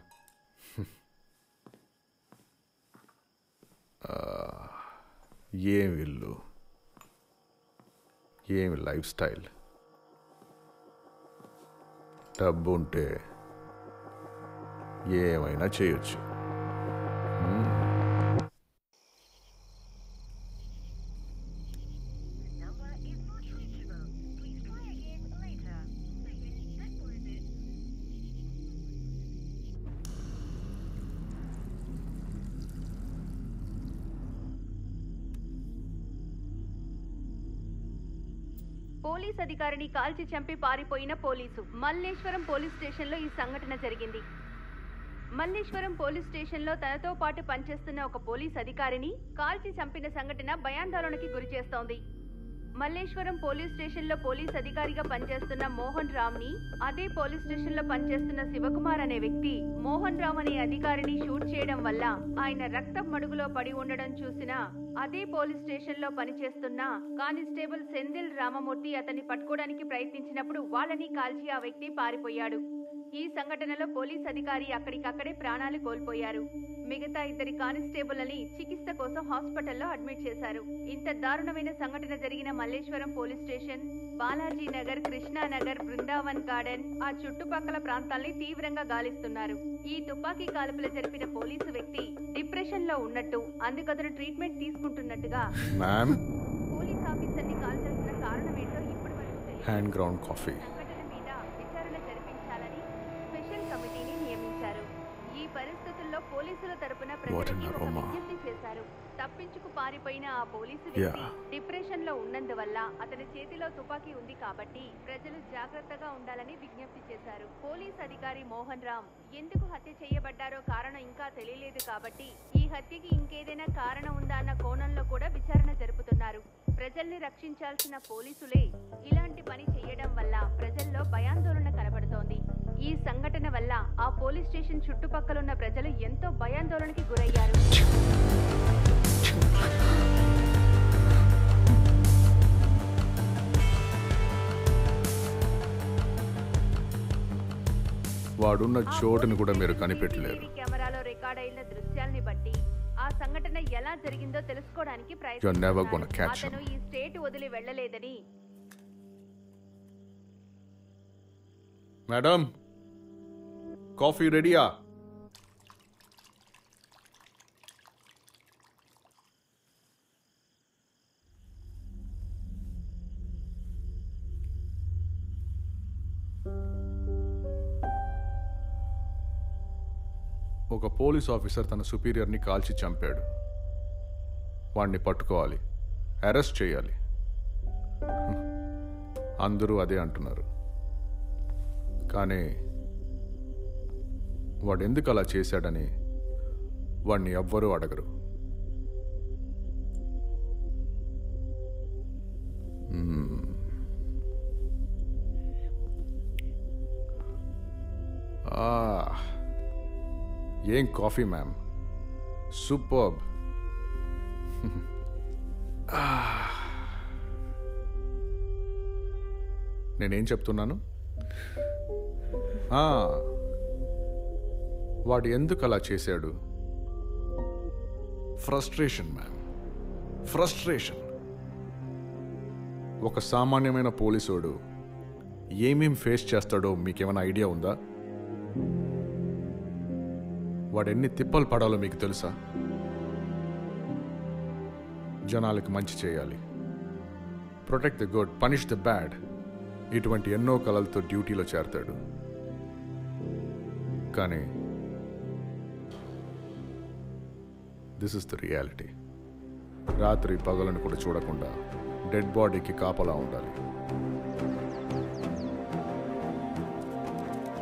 ఏం ఇల్లు? ఏమి లైఫ్ స్టైల్ డబ్బు ఉంటే ఏమైనా చేయొచ్చు. అధికారిని కాల్చి చంపి పారిపోయిన పోలీసు. మల్లేశ్వరం పోలీస్ స్టేషన్లో ఈ సంఘటన జరిగింది. మల్లేశ్వరం పోలీస్ స్టేషన్లో తనతో పాటు పనిచేస్తున్న ఒక పోలీస్ అధికారిని కాల్చి చంపిన సంఘటన భయాందోళనకి గురిచేస్తోంది మల్లేశ్వరం పోలీస్ స్టేషన్లో పోలీస్ అధికారిగా పనిచేస్తున్న మోహన్ రామ్ని అదే పోలీస్ స్టేషన్లో పనిచేస్తున్న శివకుమార్ అనే వ్యక్తి మోహన్ రామ్ అనే అధికారిని షూట్ చేయడం వల్ల ఆయన రక్తం మడుగులో పడి ఉండడం చూసిన అదే పోలీస్ స్టేషన్లో పనిచేస్తున్న కానిస్టేబుల్ సెందిల్ రామమూర్తి అతన్ని పట్టుకోవడానికి ప్రయత్నించినప్పుడు వాళ్ళని కాల్చి ఆ వ్యక్తి పారిపోయాడు. ఈ సంఘటనలో పోలీస్ అధికారి అక్కడికక్కడే ప్రాణాలు కోల్పోయారు. మిగతా ఇద్దరి కానిస్టేబుల్ని చికిత్స కోసం హాస్పిటల్లో అడ్మిట్ చేశారు. ఇంత దారుణమైన సంఘటన జరిగిన Malleswaram police station Balaji Nagar Krishnanagar Brindavan garden ఆ చుట్టుపక్కల ప్రాంతాల్ని తీవ్రంగా గాలిస్తున్నారు. ఈ తుపాకీ కాల్పులు జరిపిన పోలీసు వ్యక్తి డిప్రెషన్లో ఉన్నట్టు అందుకతను ట్రీట్మెంట్ తీసుకుంటున్నట్టుగా పోలీస్ ఆఫీసర్ని కాల్చాల్సిన కారణం ఏంటో ఇప్పటి వరకు తెలియదు. హ్యాండ్ గ్రౌండ్ కాఫీ పోలీసుల తరపున ప్రజలకి ఒక. విజ్ఞప్తి చేశారు తప్పించుకు పారిపోయిన ఆ పోలీసు. వ్యక్తి డిప్రెషన్లో ఉన్నందువల్ల అతని చేతిలో తుపాకీ ఉంది కాబట్టి ప్రజలు జాగ్రత్తగా ఉండాలని విజ్ఞప్తి చేశారు పోలీస్ అధికారి మోహన్ రామ్ ఎందుకు హత్య చేయబడ్డారో కారణం ఇంకా తెలియలేదు కాబట్టి ఈ హత్యకి ఇంకేదైనా కారణం ఉందా అన్న కోణంలో కూడా విచారణ జరుపుతున్నారు ప్రజల్ని రక్షించాల్సిన పోలీసులే ఇలాంటి పని చేయడం వల్ల ప్రజల్లో భయాందోళన కనబడుతోంది ఈ సంఘటన వల్ల ఆ పోలీస్ స్టేషన్ చుట్టుపక్కలున్న ప్రజలు ఎంతో భయాందోళనకి గురయ్యారు. వాడున్న చోటుని కూడా మీరు కనిపెట్టలేరు. కెమెరాలో రికార్డ్ అయిన దృశ్యాల్ని బట్టి ఆ సంఘటన ఎలా జరిగిందో తెలుసుకోవడానికి catch అతను ఈ స్టేట్ వదిలి వెళ్ళలేదని. మేడం కాఫీ రెడీయా? ఒక పోలీస్ ఆఫీసర్ తన సుపీరియర్ని కాల్చి చంపాడు. వాణ్ణి పట్టుకోవాలి. అరెస్ట్ చేయాలి. అందరూ అదే అంటున్నారు. కానీ వాడు ఎందుకు అలా చేశాడని వాడిని ఎవ్వరూ అడగరు. ఏం కాఫీ మ్యామ్? సూపర్బ్. నేనేం చెప్తున్నాను? ఆ, వాడు ఎందుకు అలా చేశాడు? ఫ్రస్ట్రేషన్ మ్యామ్ ఫ్రస్ట్రేషన్ ఒక సామాన్యమైన పోలీసోడు ఏమేం ఫేస్ చేస్తాడో మీకేమైనా ఐడియా ఉందా? వాడు ఎన్ని తిప్పలు పడాలో మీకు తెలుసా? జనాలకు మంచి చేయాలి. Protect the good punish the bad ఇటువంటి ఎన్నో కళలతో డ్యూటీలో చేరతాడు. కానీ దిస్ ఇస్ ద రియాలిటీ రాత్రి పగలను కూడా చూడకుండా డెడ్ బాడీకి కాపలా ఉండాలి.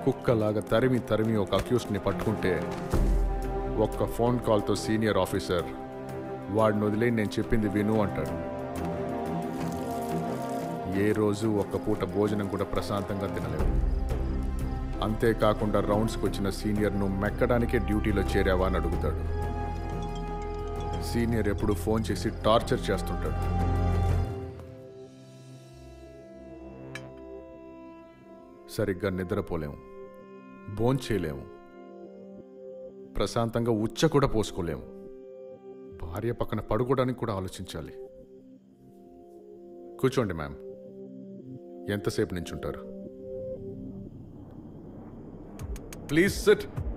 కుక్కలాగా తరిమి తరిమి ఒక అక్యూస్ని పట్టుకుంటే ఒక్క ఫోన్ కాల్తో సీనియర్ ఆఫీసర్ వాడిని వదిలే నేను చెప్పింది విను అంటాడు. ఏ రోజు ఒక్క పూట భోజనం కూడా ప్రశాంతంగా తినలేవు. అంతేకాకుండా రౌండ్స్కి వచ్చిన సీనియర్ను మెక్కడానికే డ్యూటీలో చేరావా అని అడుగుతాడు. సీనియర్ ఎప్పుడు ఫోన్ చేసి టార్చర్ చేస్తుంటాడు. సరిగ్గా నిద్రపోలేము. భోంచేయలేము ప్రశాంతంగా ఉచ్చ కూడా పోసుకోలేము. భార్య పక్కన పడుకోవడానికి కూడా ఆలోచించాలి. కూర్చోండి మ్యామ్. ఎంతసేపు నించుంటారు? Please SIT.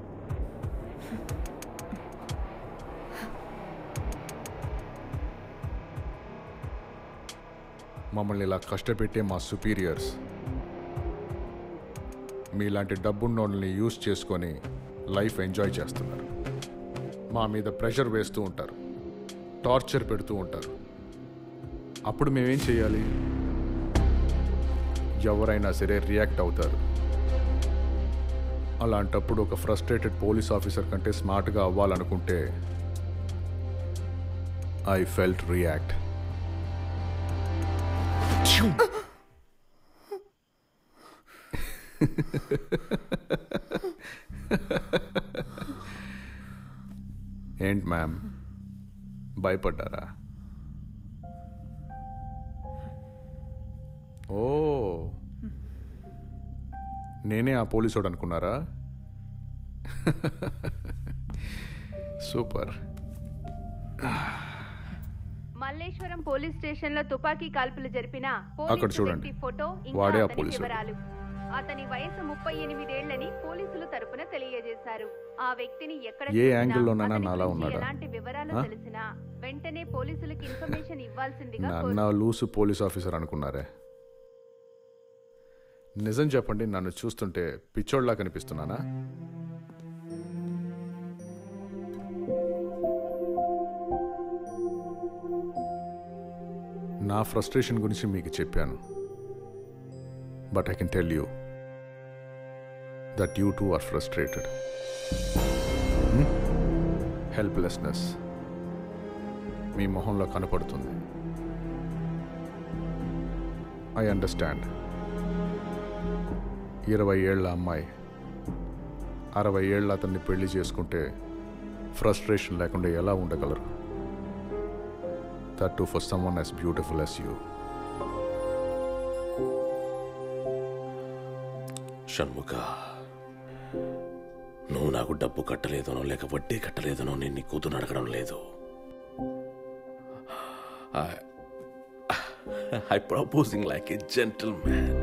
మమ్మల్ని ఇలా కష్టపెట్టే మా సుపీరియర్స్. మీలాంటి డబ్బున్నోళ్ళని యూస్ చేసుకొని లైఫ్ ఎంజాయ్ చేస్తున్నారు. మా మీద ప్రెషర్ వేస్తూ ఉంటారు. టార్చర్ పెడుతూ ఉంటారు. అప్పుడు మేమేం చేయాలి? ఎవరైనా సరే రియాక్ట్ అవుతారు. అలాంటప్పుడు ఒక ఫ్రస్ట్రేటెడ్ పోలీస్ ఆఫీసర్ కంటే స్మార్ట్గా అవ్వాలనుకుంటే ఐ ఫెల్ట్ రియాక్ట్. ఏంటి మ్యామ్? భయపడ్డారా? ఓ. నేనే ఆ పోలీసోడు అనుకున్నారా? సూపర్. మల్లేశ్వరం పోలీస్ స్టేషన్లో తుపాకీ కాల్పులు జరిపిన అక్కడ పోలీసు చూడండి. ఫోటో వాడే ఆ. వివరాలు. అతని వయసు ముప్పై ఎనిమిదేళ్ళని పోలీసులు తరపున తెలియజేశారు. ఆ వ్యక్తిని ఎక్కడ ఏ యాంగిల్లోనైనా నాలా ఉన్నాడా? ఎలాంటి వివరాలు? తెలిసినా వెంటనే పోలీసులకు ఇన్ఫర్మేషన్ ఇవ్వాల్సిందిగా నన్న లూసు పోలీస్ ఆఫీసర్ అనుకున్నారే? నిజం చెప్పండి నన్ను చూస్తుంటే పిచ్చోడ్లా కనిపిస్తున్నానా? నా ఫ్రస్ట్రేషన్ గురించి మీకు చెప్పాను. But I can tell you that you too are frustrated helplessness మీ మొహంలో కనపడుతుంది. ఐ అండర్స్టాండ్ ఇరవై ఏళ్ళ అమ్మాయి. అరవై ఏళ్ళ అతన్ని పెళ్ళి చేసుకుంటే ఫ్రస్ట్రేషన్ లేకుండా ఎలా ఉండగలరు? That too for someone as beautiful as you Shanmukha. నువ్వు నాకు డబ్బు కట్టలేదనో లేక వడ్డీ కట్టలేదనో నేను నీ కూతురు అడగడం లేదు. I proposing like a gentleman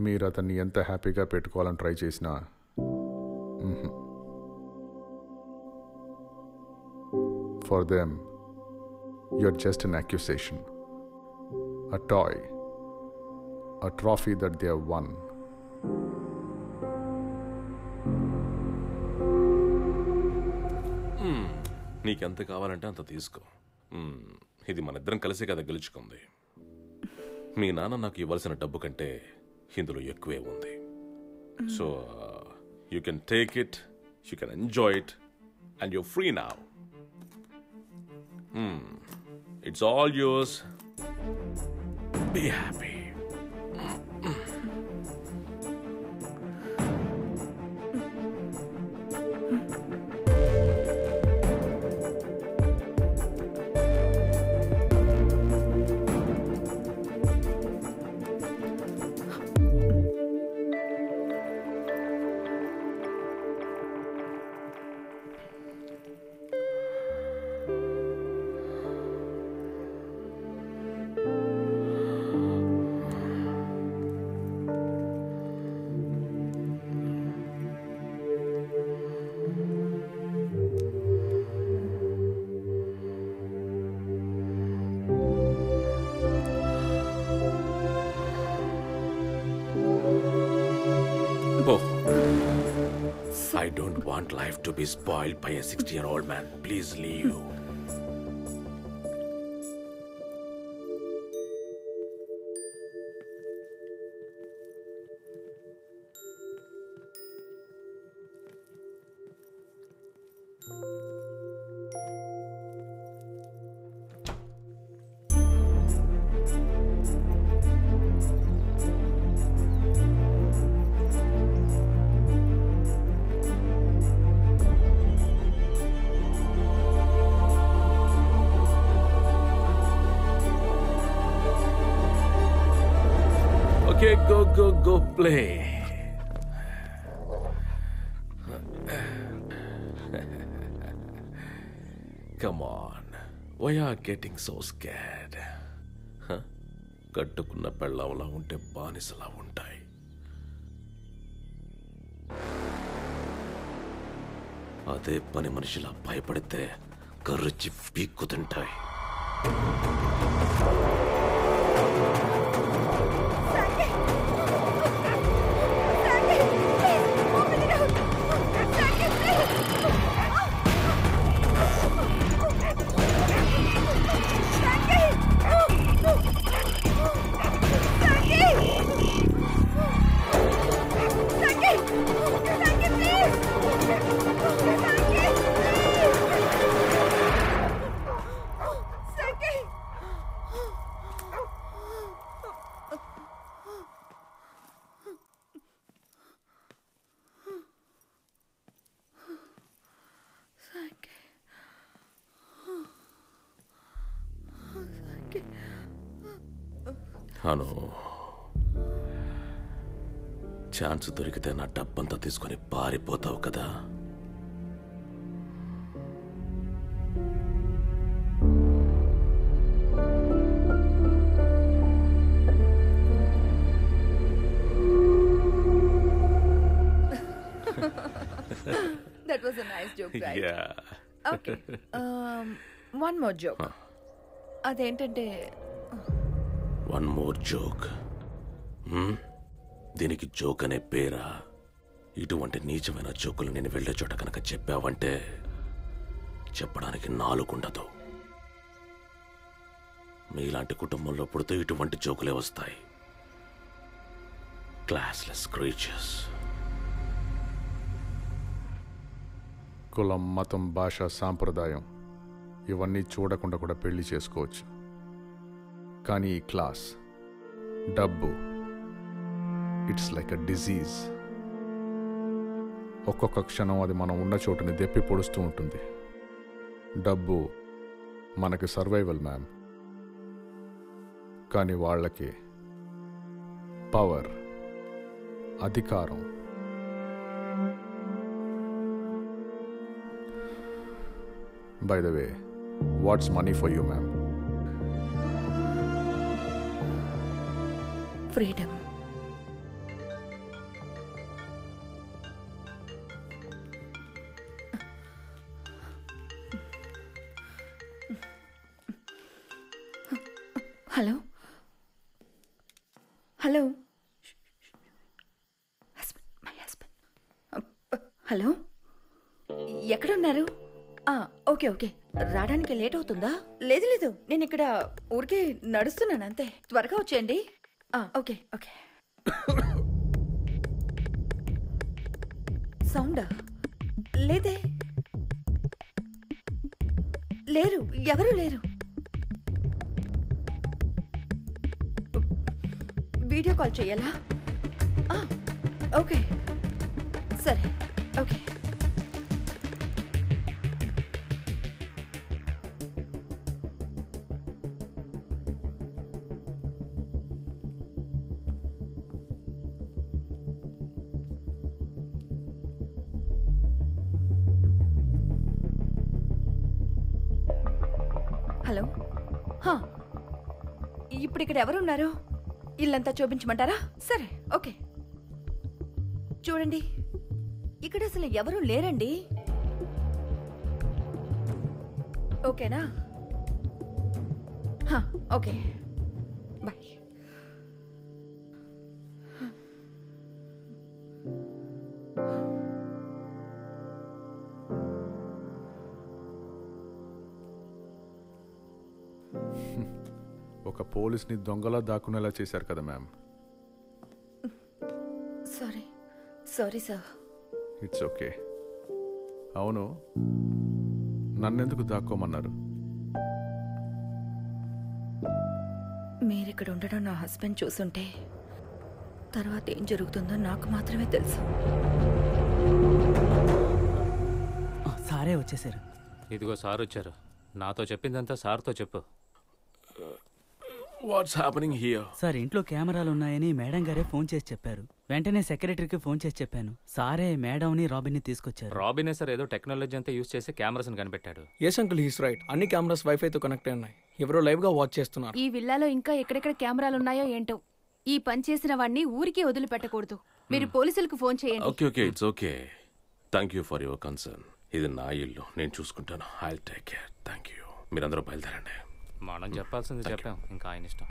మీరు అతన్ని ఎంత హ్యాపీగా పెట్టుకోవాలని ట్రై చేసినా For them, you're జస్ట్ an accusation, a toy a trophy that they won won. Hmm. నీకెంత కావాలంటే అంత తీసుకో. Hmm. ఇది మన ఇద్దరం కలిసి కదా గెలుచుకుంది. మీ నాన్న నాకు ఇవ్వాల్సిన డబ్బు కంటే ఇందులో ఎక్కువే ఉంది. So you can take it you can enjoy it and you free now Hmm. It's all yours. Be happy. Be spoiled by a 60 year old man. Please leave. Why are getting so scared కట్టుకున్న పెళ్ళంలా ఉంటే బానిసలా ఉంటాయి. అదే పని మనిషిలా భయపడితే కర్రుచి పీక్కుతుంటాయి అను ఛాన్స్ దొరికితే నా డబ్బంతా తీసుకొని పారిపోతావు కదా That was a nice joke, right? Yeah. Okay. Um, one more joke. అదేంటంటే వన్ మోర్ జోక్ దీనికి జోక్ అనే పేరా? ఇటువంటి నీచమైన జోకులు నేను వెళ్ళే చోట కనుక చెప్పావంటే చెప్పడానికి నాలుగుండదు. మీలాంటి కుటుంబంలో పుడితే ఇటువంటి జోకులే వస్తాయి. క్లాస్లెస్ క్రీచర్స్ కులం మతం భాష సాంప్రదాయం ఇవన్నీ చూడకుండా కూడా పెళ్ళి చేసుకోవచ్చు. కానీ ఈ క్లాస్ డబ్బు ఇట్స్ లైక్ అ డిజీజ్. ఒక్కొక్క క్షణం అది మనం ఉన్న చోటుని దెప్పి పొడుస్తూ ఉంటుంది. డబ్బు మనకి సర్వైవల్ మ్యామ్. కానీ వాళ్ళకి పవర్ అధికారం. By the way what's money for you ma'am freedom okay okay. రావడానికి లేట్ అవుతుందా? లేదు లేదు. నేను ఇక్కడ ఊరికే నడుస్తున్నాను అంతే. త్వరగా వచ్చేయండి. ఆ, ఓకే ఓకే. సౌండా? లేదే? లేరు. ఎవరు లేరు? వీడియో కాల్ చేయాలా? ఆ, ఓకే. సరే ఓకే. ఇప్పుడు ఎవరున్నారు ఇల్లంతా చూపించమంటారా? సరే ఓకే. చూడండి ఇక్కడ అసలు ఎవరు లేరండి. ఓకేనా? హా, ఓకే. పోలీస్ని దొంగలా దాక్కునేలా చేశారు కదా ma'am. Sorry. Sorry sir. It's okay. అవును. నన్నెందుకు దాక్కోమన్నారు? మీరు ఇక్కడ ఉండడం నా హస్బెండ్ చూసుంటే తర్వాత ఏం జరుగుతుందో నాకు మాత్రమే తెలుసు. సారే వచ్చేసారు ఇదిగో సార్ వచ్చారు నాతో చెప్పిందంతా సార్తో చెప్పు. వాట్స్ హ్యాపెనింగ్ హియర్ సార్ ఇంట్లో కెమెరాలు ఉన్నాయని మేడం గారే ఫోన్ చేసి చెప్పారు. వెంటనే సెక్రటరీకి ఫోన్ చేసి చెప్పాను. సారే మేడంని రాబిన్ని తీసుకొచ్చారు. రాబినే సార్ ఏదో టెక్నాలజీ అంతా యూజ్ చేసి కెమెరాస్ని కనిపెట్టాడు. ఎస్ అంకుల్ హీస్ రైట్ అన్ని కెమెరాస్ వైఫైతో కనెక్ట్ అయి ఉన్నాయి. ఎవరో లైవ్గా వాచ్ చేస్తున్నారు. ఈ విల్లాలో ఇంకా ఎక్కడెక్కడ కెమెరాలు ఉన్నాయో ఏంటో? ఈ పని చేసిన వాడిని ఊరికే వదిలిపెట్టకూడదు. మీరు పోలీసులకు ఫోన్ చేయండి. Okay okay it's okay thank you for your concern ఇది నా ఇల్లు. నేను చూసుకుంటాను. I take care thank you మీరందరూ బయలుదేరండి. మనం చెప్పాల్సింది చెప్పాం. ఇంకా ఆయన ఇష్టం.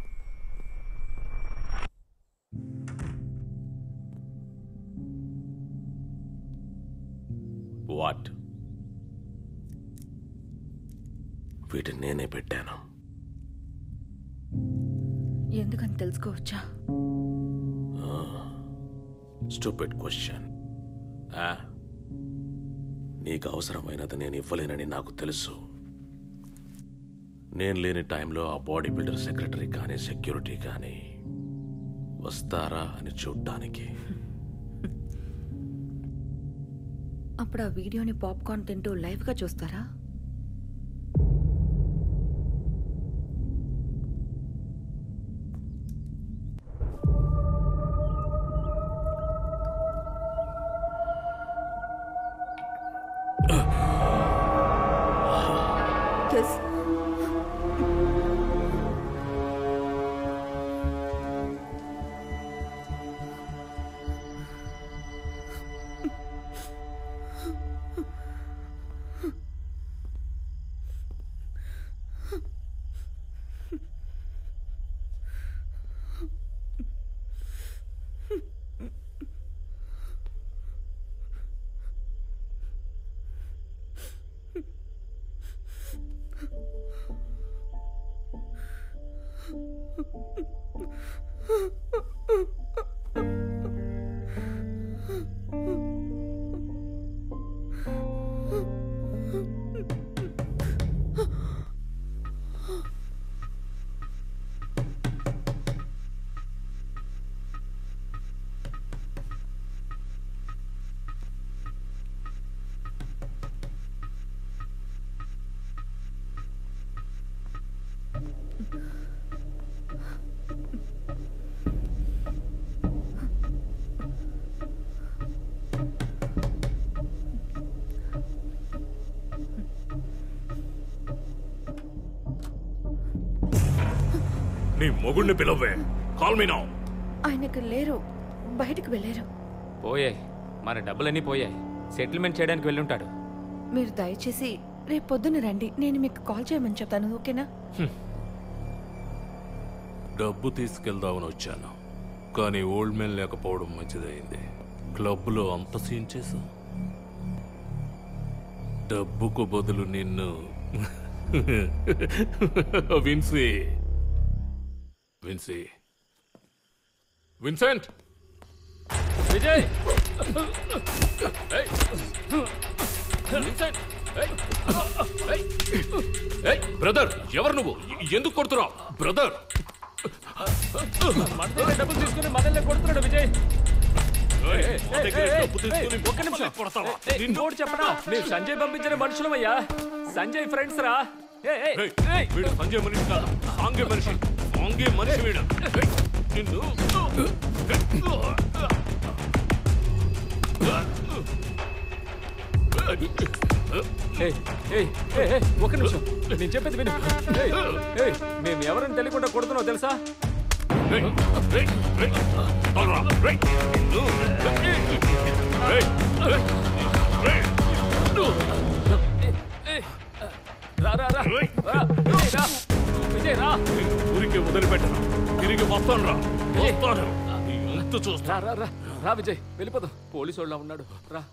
వాట్ వీటిని నేనే పెట్టాను. ఎందుకని తెలుసుకోవచ్చా? స్టూపిడ్ క్వశ్చన్ నీకు అవసరమైనది నేను ఇవ్వలేనని నాకు తెలుసు. నేను లేని టైంలో ఆ బాడీ బిల్డర్ సెక్రటరీ కానీ సెక్యూరిటీ కానీ వస్తారా అని చూడ్డానికి. అప్పుడు ఆ వీడియోని పాప్కార్న్ తింటూ లైవ్గా చూస్తారా? మొగుడిని పిలవే. కాల్ మీ నౌ ఆయన ఇక్కడ లేరు. బయటకు వెళ్ళారు. పోయాయి మన డబ్బులన్నీ పోయాయి సెటిల్మెంట్ చేయడానికి వెళ్ళి ఉంటాడు మీరు దయచేసి రేపు పొద్దున్న రండి. నేను మీకు కాల్ చేయమని చెప్తాను ఓకేనా? డబ్బు తీసుకెళ్దామని వచ్చాను. కానీ ఓల్డ్ మ్యాన్ లేకపోవడం మంచిదైంది క్లబ్లో అంత సీన్ చేసా డబ్బుకు బదులు నిన్ను. విన్సీ. విన్సీ. విన్సెంట్! విజయ్! ఏయ్! బ్రదర్ ఎవరు నువ్వు? ఎందుకు కొడుతున్నావు? బ్రదర్! డబ్బులు తీసుకుని మనల్ని కొడుతున్నాడు విజయ్. సంజయ్ పంపించిన మనుషులమయ్యా? సంజయ్ ఫ్రెండ్స్ రా? సంజయ్ మనిషి కాదు సాంగే మనిషి. సాంగే మనిషి వీడు. నిన్ను ఒక్క నిమిషం. నేను చెప్పేది విను. మేము ఎవరిని తెలియకుండా కొడుతున్నావు తెలుసా? రా రా రా. రా, విజయ్ రా విజయ్ రా ఊరికి వదిలిపెట్టను. తిరిగి వస్తాను రా. వస్తాను. ఎంత చూస్తా. రా రా విజయ్ వెళ్ళిపోదాం. పోలీసు వాళ్ళ ఉన్నాడు. రా.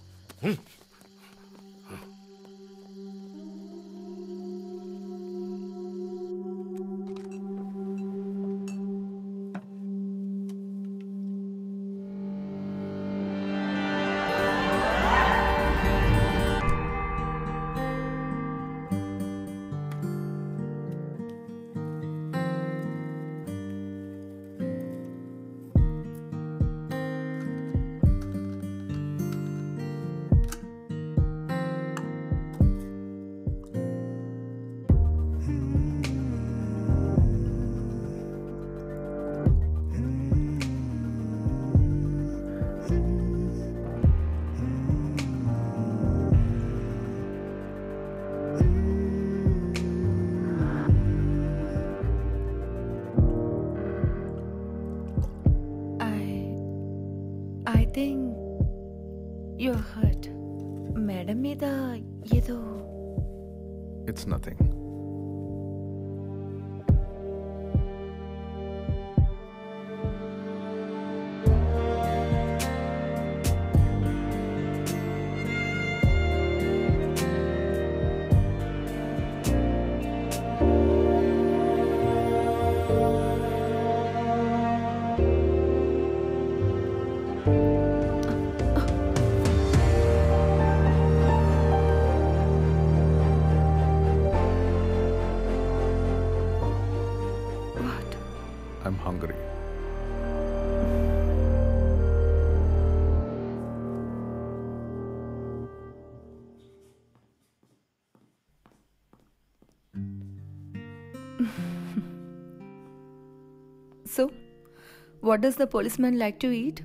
What does the policeman like to eat?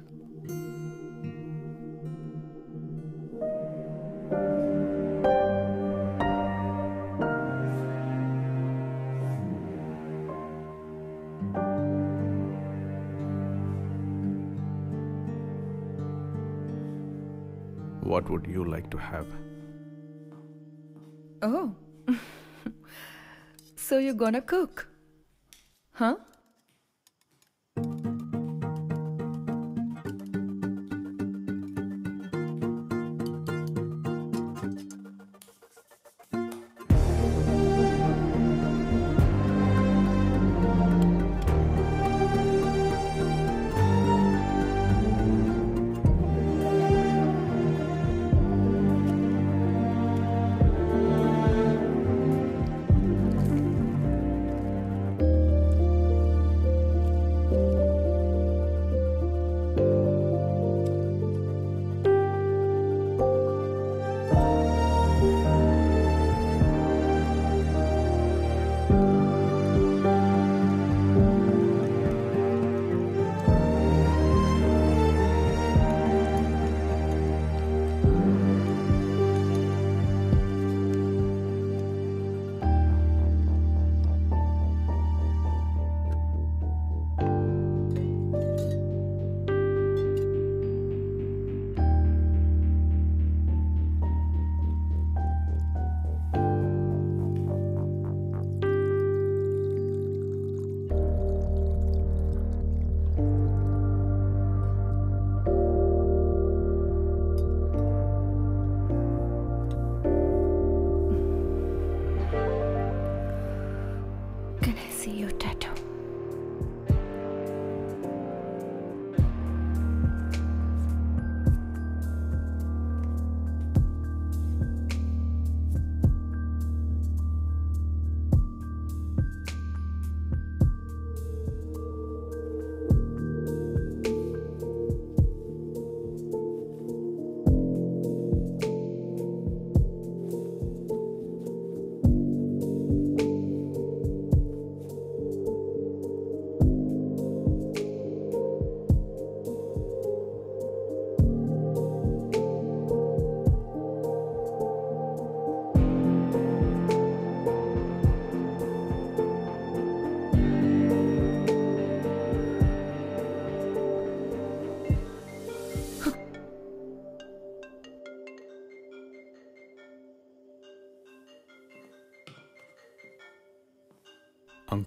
What would you like to have? Oh. so you're gonna cook? Huh?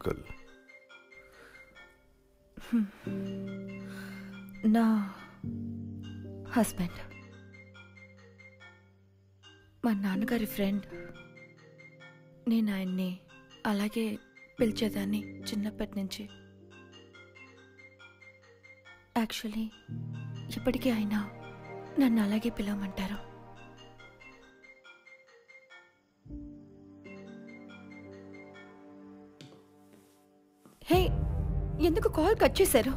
Uncle. నా హస్బెండ్. మా నాన్నగారి ఫ్రెండ్. నేను ఆయన్ని అలాగే పిలిచేదాన్ని చిన్నప్పటి నుంచి. యాక్చువల్లీ ఇప్పటికీ ఆయన నన్ను అలాగే పిలవమంటారు. కాల్ కట్ చేశారు.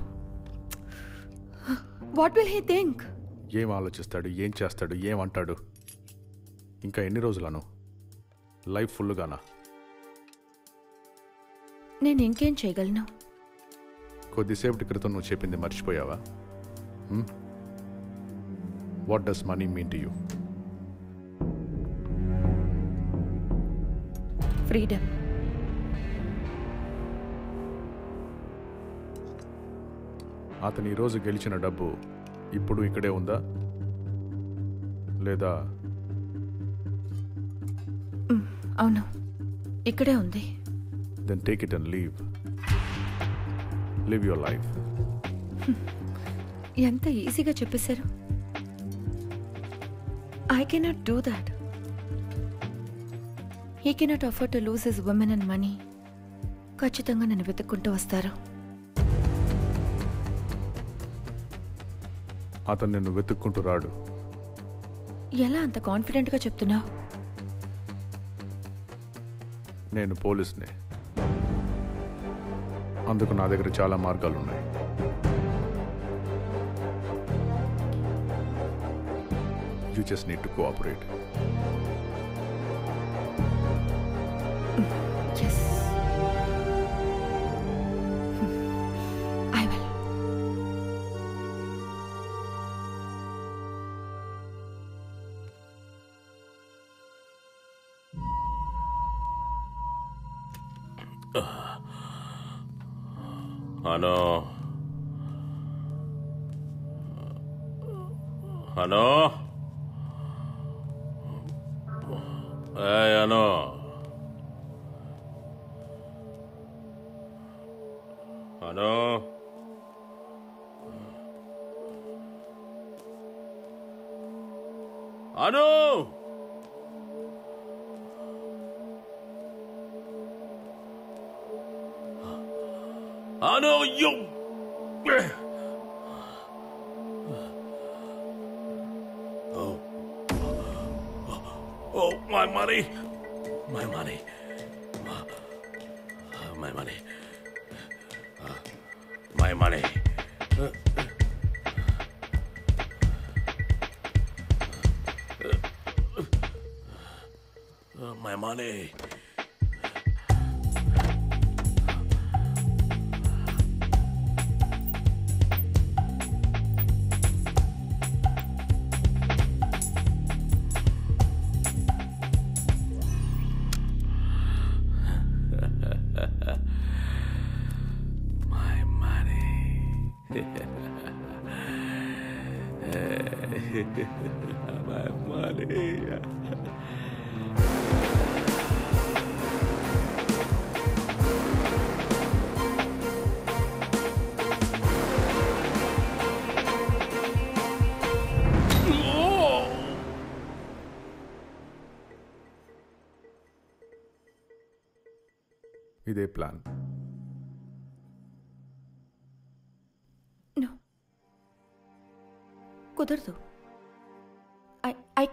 వాట్ విల్ హీ థింక్ ఏం ఆలోచిస్తాడు ఏం చేస్తాడు ఏం అంటాడు? ఇంకా ఎన్ని రోజులను? లైఫ్ ఫుల్గానా నేను ఇంకేం చేయగలను? కొద్దిసేపటి క్రితం నువ్వు చెప్పింది మర్చిపోయావా? What does money mean to you freedom అతను ఈరోజు గెలిచిన డబ్బు ఇప్పుడు ఇక్కడే ఉందా? లేదా అవును. ఇక్కడే ఉంది. Then take it and leave live your life ఎంత ఈజీగా చెప్పేశారు. I cannot do that he cannot afford to lose his women and money ఖచ్చితంగా నన్ను వెతుక్కుంటూ వస్తారు. అతను నిన్ను వెతుక్కుంటూ రాడు ఎలా అంత కాన్ఫిడెంట్గా చెప్తున్నావు? నేను పోలీస్ని. అందుకు నా దగ్గర చాలా మార్గాలు ఉన్నాయి you just need to cooperate. Anh ơi Dung Oh. Oh, my money. My money. My money. My money. My money.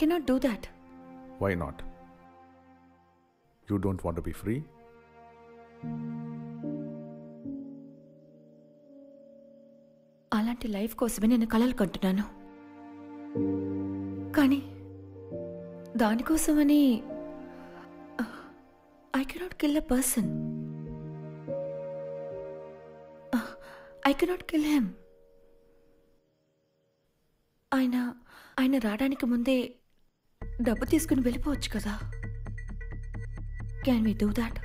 I cannot do that why not you don't want be free అలాంటి లైఫ్ కోసమే నేను కలలు కంటున్నాను. కానీ దానికోసమని I cannot kill a person I cannot kill him ఆయన ఆయన రావడానికి ముందే డబ్బు తీసుకుని వెళ్ళిపోవచ్చు కదా క్యాన్ వి డూ దాట్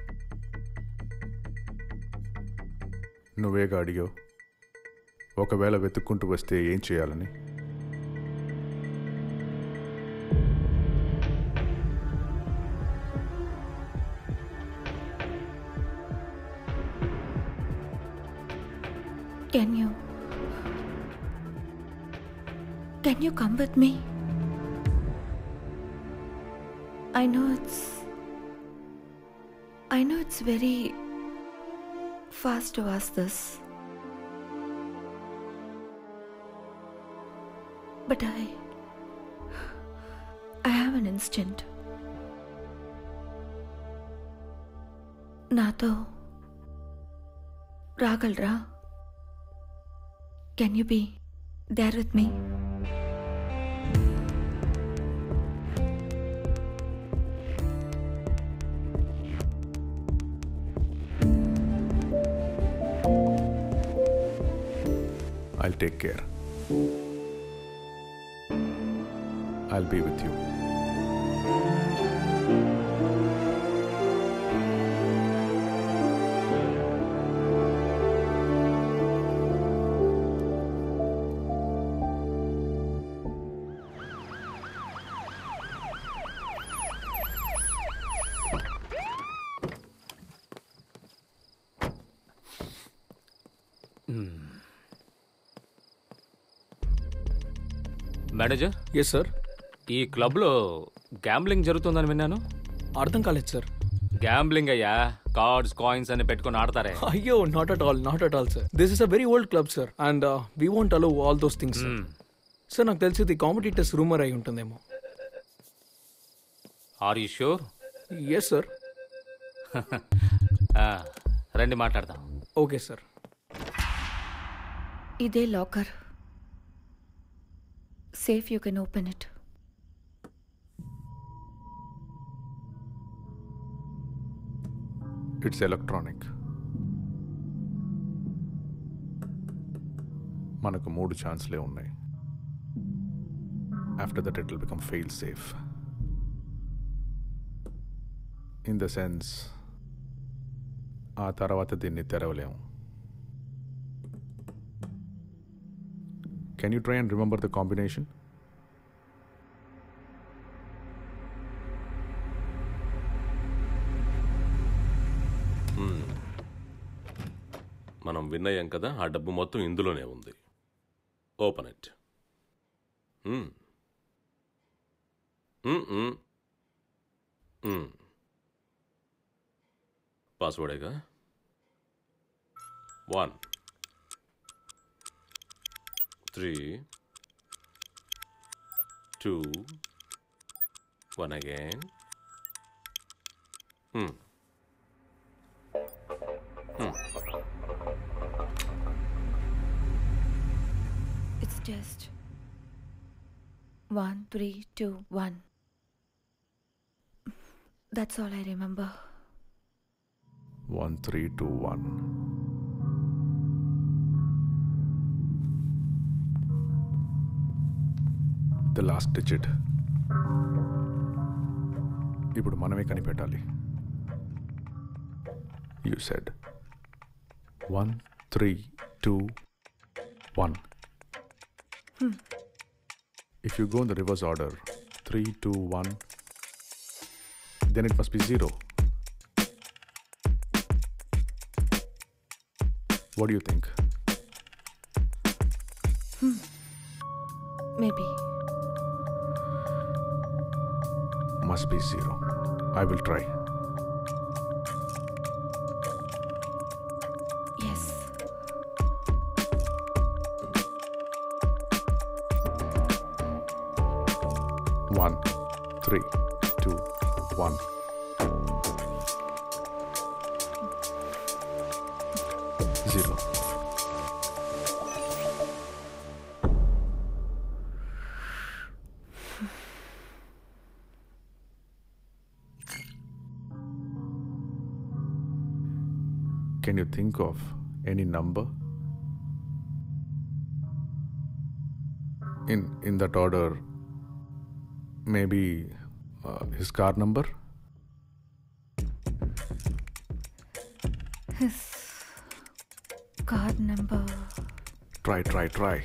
నువ్వేగా అడిగావు ఒకవేళ వెతుక్కుంటూ వస్తే ఏం చేయాలని Can you? Can you come with me? I know it's. I know it's very fast to ask this. But I. I have an instinct. నాతో రాగలరా can you be there with me I'll take care. I'll be with you. Manager? Yes sir ఈ క్లబ్లో గ్యాంబ్లింగ్ జరుగుతుందని విన్నాను. అర్థం కాలేదు సార్ గ్యాంబ్లింగ్ అయ్యా కార్డ్స్ కాయిన్స్ అని పెట్టుకొని ఆడతారే. అయ్యో not at all not at all sir this is a very old club sir and we won't allow all those things sir నాకు తెలిసి ఇది కాంపిటీటర్స్ రూమర్ అయి ఉంటుందేమో. Are you sure yes sir రండి మాట్లాడదాం. ఓకే సార్ ఇదే locker safe you can open it It's electronic. మనకు మూడు ఛాన్స్లే ఉన్నాయి. After that it will become fail safe in the sense ఆ తర్వాత దీన్ని తెరవలేము. Can you try and remember the combination మనం మనం విన్నయ్యాం కదా ఆ డబ్బు మొత్తం ఇందులోనే ఉంది. Open it పాస్వర్డేగా one three, two, one again. Hmm. Hmm. It's just one, three, two, one. That's all I remember. One, three, two, one. The last digit ఇప్పుడు మనమే కనిపెట్టాలి you said one three two one Hmm. If you go in the reverse order, 3, 2, 1, then it must be 0. What do I will try. Yes. One, three, think of any number? In in that order, maybe uh, his car number? His card number. Try, try, try.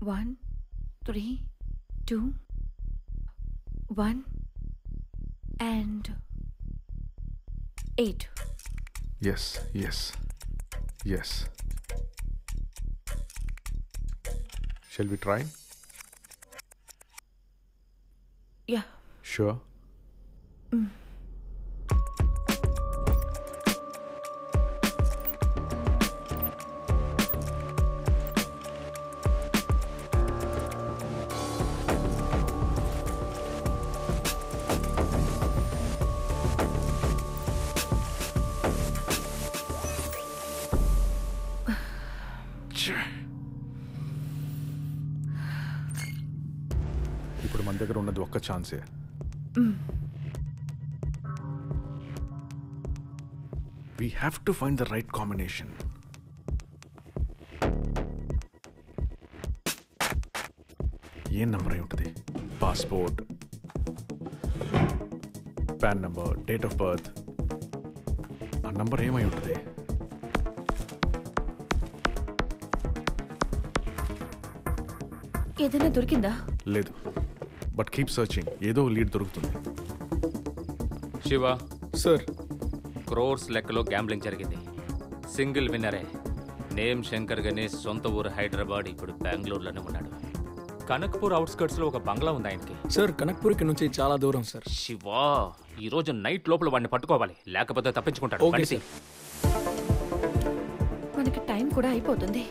One, three, two, one, and eight. Yes, yes, yes. Shall we try? Yeah. Sure. Mm. ఉన్నది ఒక్క ఛాన్సే we have to find the right combination ఏం నంబర్ అయి ఉంటుంది passport PAN number date of birth ఆ నంబర్ ఏమై ఉంటుంది ఏదైనా దొరికిందా లేదు బట్ కీప్ సర్చింగ్. ఏదో లీడ్ దొరుకుతుంది. శివ సార్. క్రోర్స్ లెక్కలో గ్యాంబ్లింగ్ జరిగింది. సింగిల్ విన్నరే. నేమ్ శంకర్ గణేష్ సొంత ఊరు హైదరాబాద్ ఇప్పుడు బెంగళూరులోనే ఉన్నాడు. కనక్పూర్ అవుట్స్కర్ట్స్లో ఒక బంగ్లా ఉంది ఆయనకి. సార్ కనక్పూర్కి నుంచి చాలా దూరం సార్. శివా ఈ రోజు నైట్ లోపల వాడిని పట్టుకోవాలి. లేకపోతే తప్పించుకుంటాడు. ఓకే. మనకి టైం కూడా అయిపోతుంది.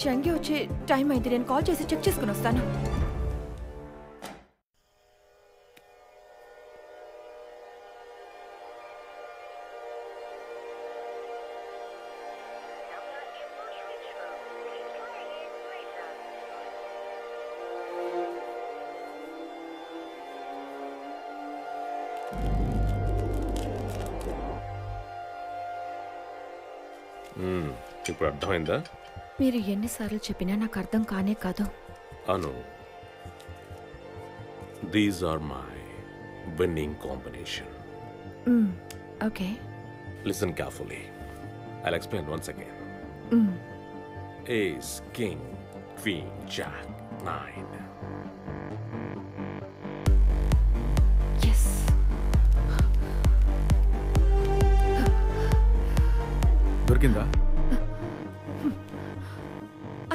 షంగి వచ్చే టైం అయింది. నేను కాల్ చేసి చెక్ చేసుకుని వస్తాను. అర్థమైందా? మీరు ఎన్నిసార్లు చెప్పినా నాకు అర్థం కానే కాదు. Anu. These are my winning combination okay. Listen carefully I explain once again Ace, King, Queen, Jack, Nine. దొరికిందా?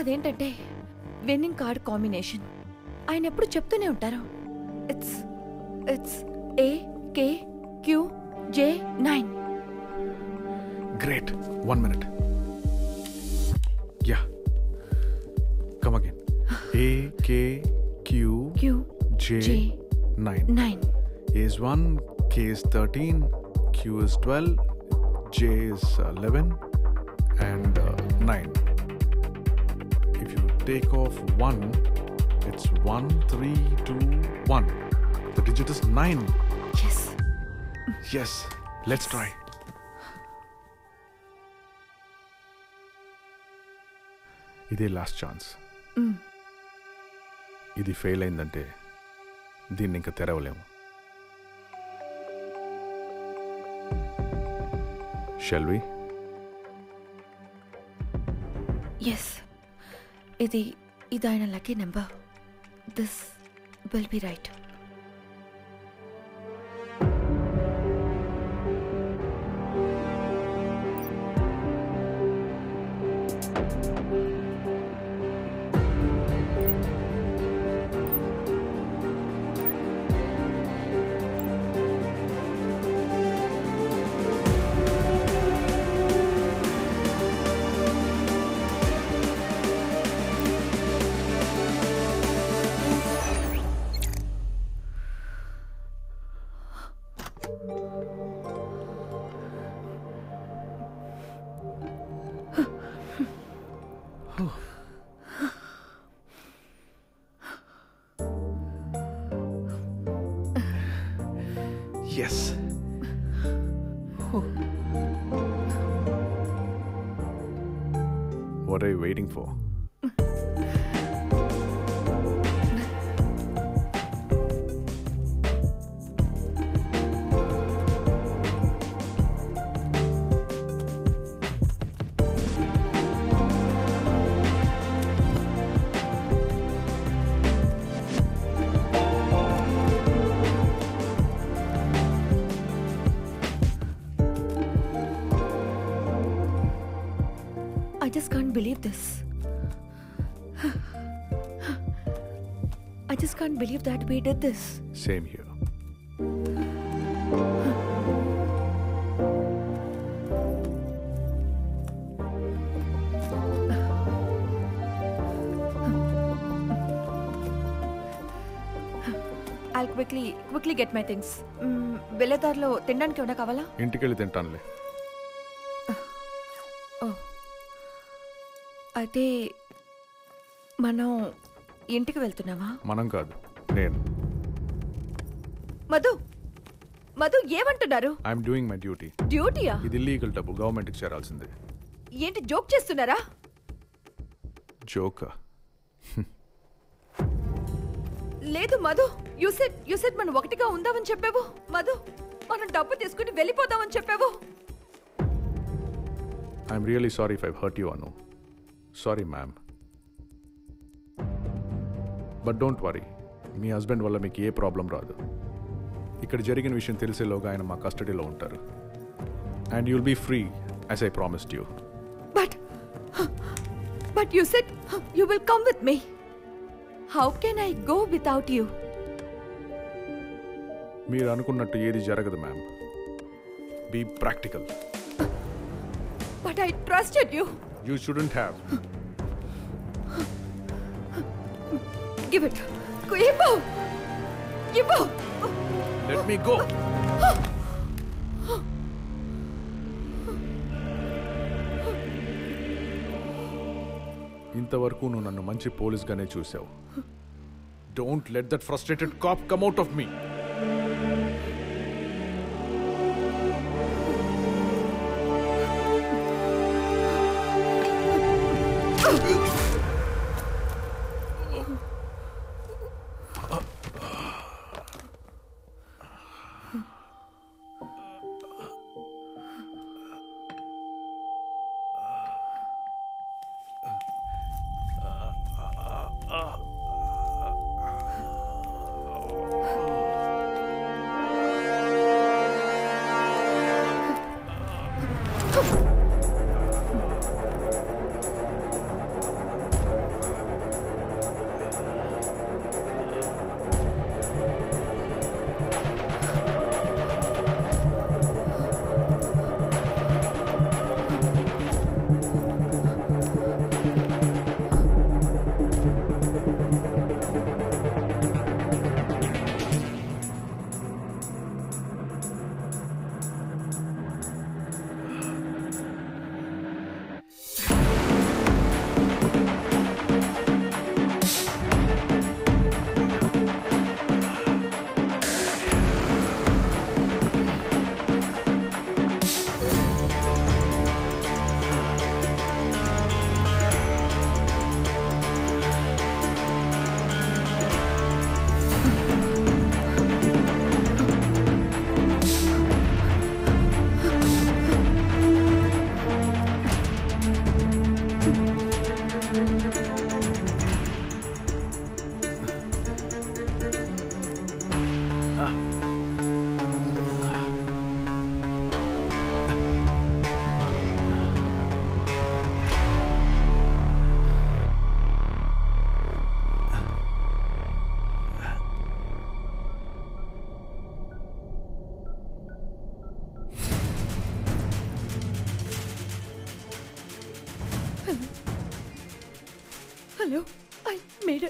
అదేంటంటే విన్నింగ్ కార్డ్ కాంబినేషన్ ఆయన ఎప్పుడు చెప్తూనే ఉంటారు. It's it's A K Q J nine great one minute yeah come again A K Q Q J J, nine nine is 1, K is 13, Q is 12, J is 11, take off 1, it's 1, 3, 2, 1. The digit is 9. Yes. Yes, let's try. ఇదే లాస్ట్ ఛాన్స్ మ్మ్. ఇది ఫెయిల్ అయిందంటే దీన్ని ఇంకా తెరవలేము షెల్ వి ఎస్ ఇది ఇది ఆయన lucky number. This will be right. Waiting for? Can't believe this. I just can't believe that we did this. Same here I'll quickly quickly get my things. వెళ్ళేదారిలో తినడానికి ఏమైనా కావాలా ఇంటికెళ్ళి తింటానులే అయితే మనం ఇంటికి వెళ్తున్నావా? మనం కాదు నేను. మధు! మధు ఏమంటున్నారు? ఐఎమ్ డూయింగ్ మై డ్యూటీ డ్యూటీయా? ఇది ఇల్లీగల్ డబ్బు గవర్నమెంట్కి చేరాల్సిందే. ఏంటి జోక్ చేస్తున్నారా? జోకా? లేదు Madhu! You said you said మనం ఒకటిగా ఉందామని చెప్పావు. మధు మనం డబ్బు తీసుకుని వెళ్ళిపోదామని చెప్పావు. I'm really sorry if I hurt you Anu sorry ma'am but don't worry me husband వల్ల మీకు ఏ ప్రాబ్లం రాదు. ఇక్కడ జరిగిన విషయం తెలిసేలోగా ఆయన మా కస్టడీలో ఉంటారు. And you'll be free as I promised you but but you said you will come with me how can I go without you మీరు అనుకున్నట్టు ఏది జరగదు ma'am be practical but I trusted you you shouldn't have give it ఇవ్వు ఇవ్వు లెట్ మీ గో ఇంతవరకు నువ్వు నన్ను మంచి పోలీస్గానే చూసావు. Don't let that frustrated cop come out of me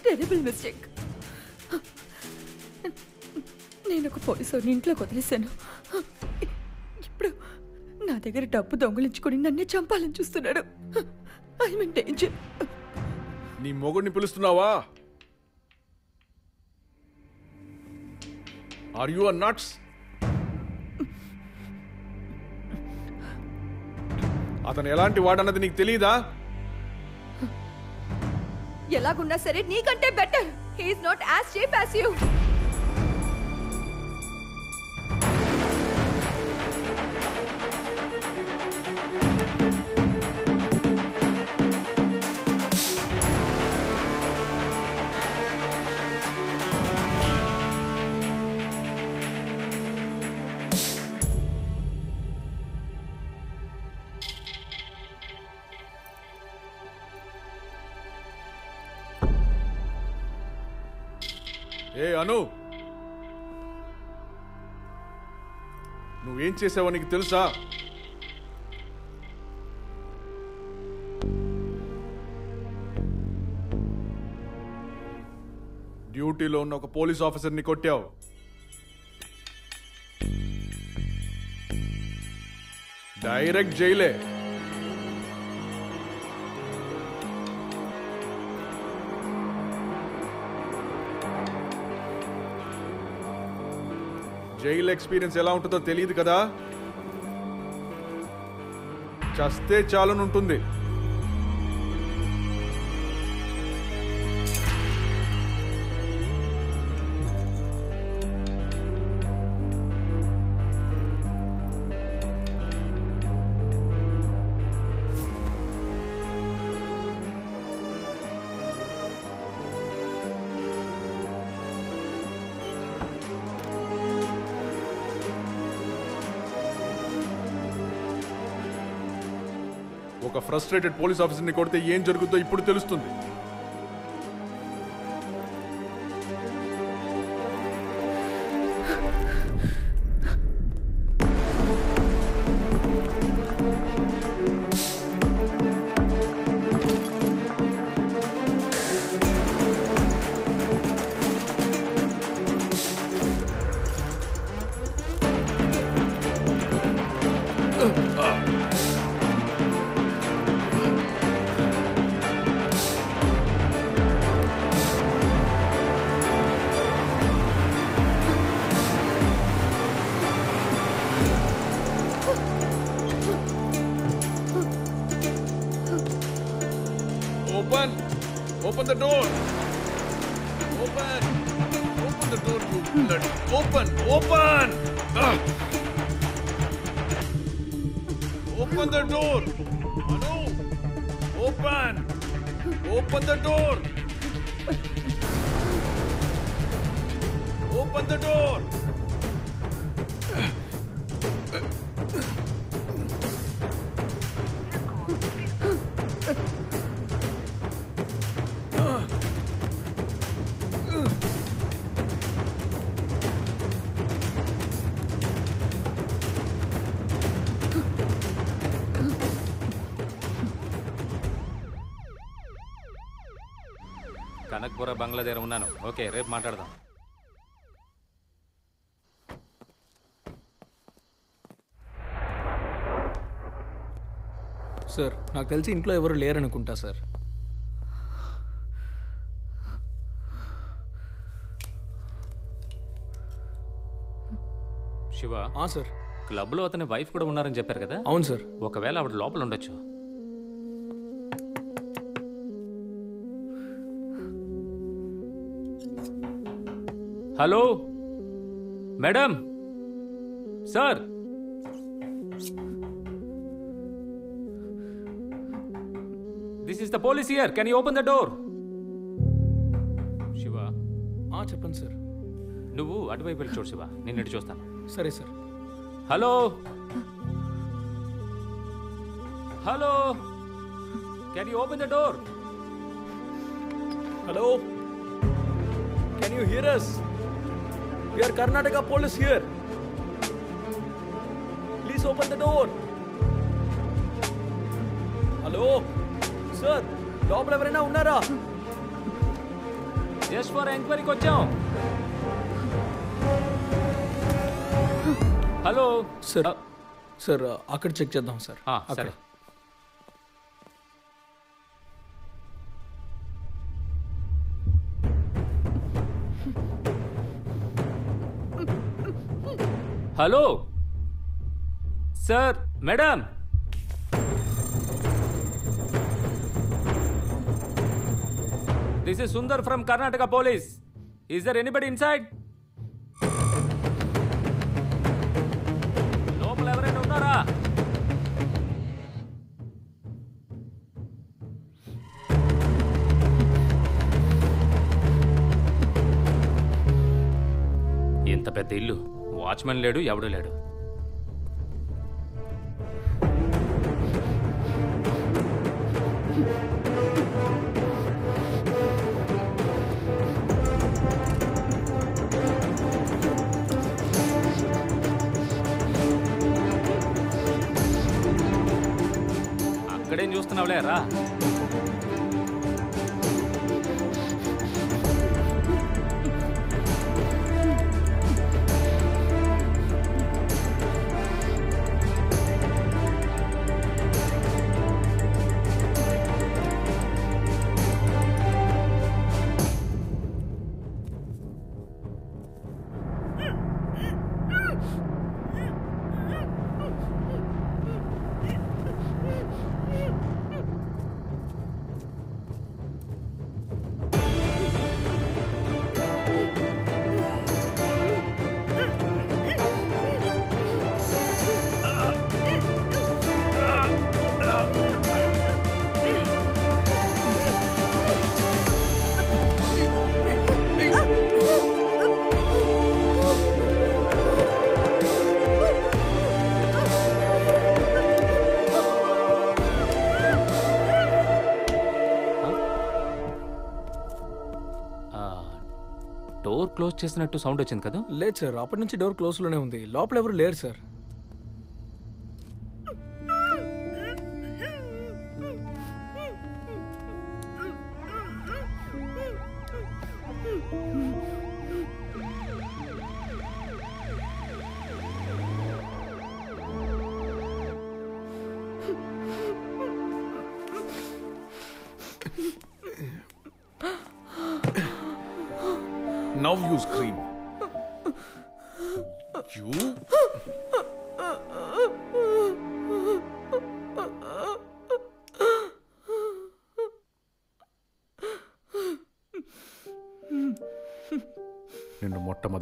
terrible mistake నేను ఒక పోలీసు ఇంట్లోకి వదిలేశాను. ఇప్పుడు నా దగ్గర డబ్బు దొంగలించుకుని నన్నే చంపాలని చూస్తున్నాడు. ఐ మీన్ డేంజర్ నీ మొగుడిని పిలుస్తున్నావా? ఆర్ యు నట్స్ అతను ఎలాంటి వాడన్నది నీకు తెలియదా ఎలాగున్నా సరే నీకంటే better he's not as cheap as you ఏం చేసావో నీకు తెలుసా? డ్యూటీలో ఉన్న ఒక పోలీస్ ఆఫీసర్ని కొట్టావు. డైరెక్ట్ జైలే. జైలు ఎక్స్పీరియన్స్ ఎలా ఉంటుందో తెలియదు కదా? చస్తే చాలనుంటుంది. ఫ్రస్ట్రేటెడ్ పోలీస్ ఆఫీసర్ని కొడితే ఏం జరుగుతుందో ఇప్పుడు తెలుస్తుంది. కనక్పుర బంగ్లా దగ్గర ఉన్నాను. ఓకే రేపు మాట్లాడదాం. సార్ నాకు తెలిసి ఇంట్లో ఎవరు లేరనుకుంటా సార్. శివ సార్. క్లబ్లో అతని వైఫ్ కూడా ఉన్నారని చెప్పారు కదా? అవును సార్. ఒకవేళ ఆవిడ లోపల ఉండొచ్చు. Hello? Madam? Sir? This is the police here can you open the door Shiva. చెప్పండి సార్. నువ్వు అటువైపు వెళ్ళి చూడు శివ. నేను ఇటు చూస్తాను. సరే sir. Hello? Hello? Can you open the door hello? Can you hear us are Karnataka police here please open the door hello sir లోపల ఎవరైనా ఉన్నారా జస్ట్ ఫర్ ఎంక్వైరీకి వచ్చాం హలో సార్ సార్ అక్కడ చెక్ చేద్దాం సార్ ఆ, అక్కడ. Hello. Sir madam. This is Sundar from Karnataka police. Is there anybody inside లోపల ఎవరైనా ఉన్నారా? ఇంత పెద్ద ఇల్లు. వాచ్మెన్ లేడు ఎవడు లేడు. అక్కడేం చూస్తున్నావులే రా. క్లోజ్ చేసినట్టు సౌండ్ వచ్చింది కదా? లేదు సార్ అప్పటి నుంచి డోర్ క్లోజ్లోనే ఉంది. లోపల ఎవరు లేరు సార్.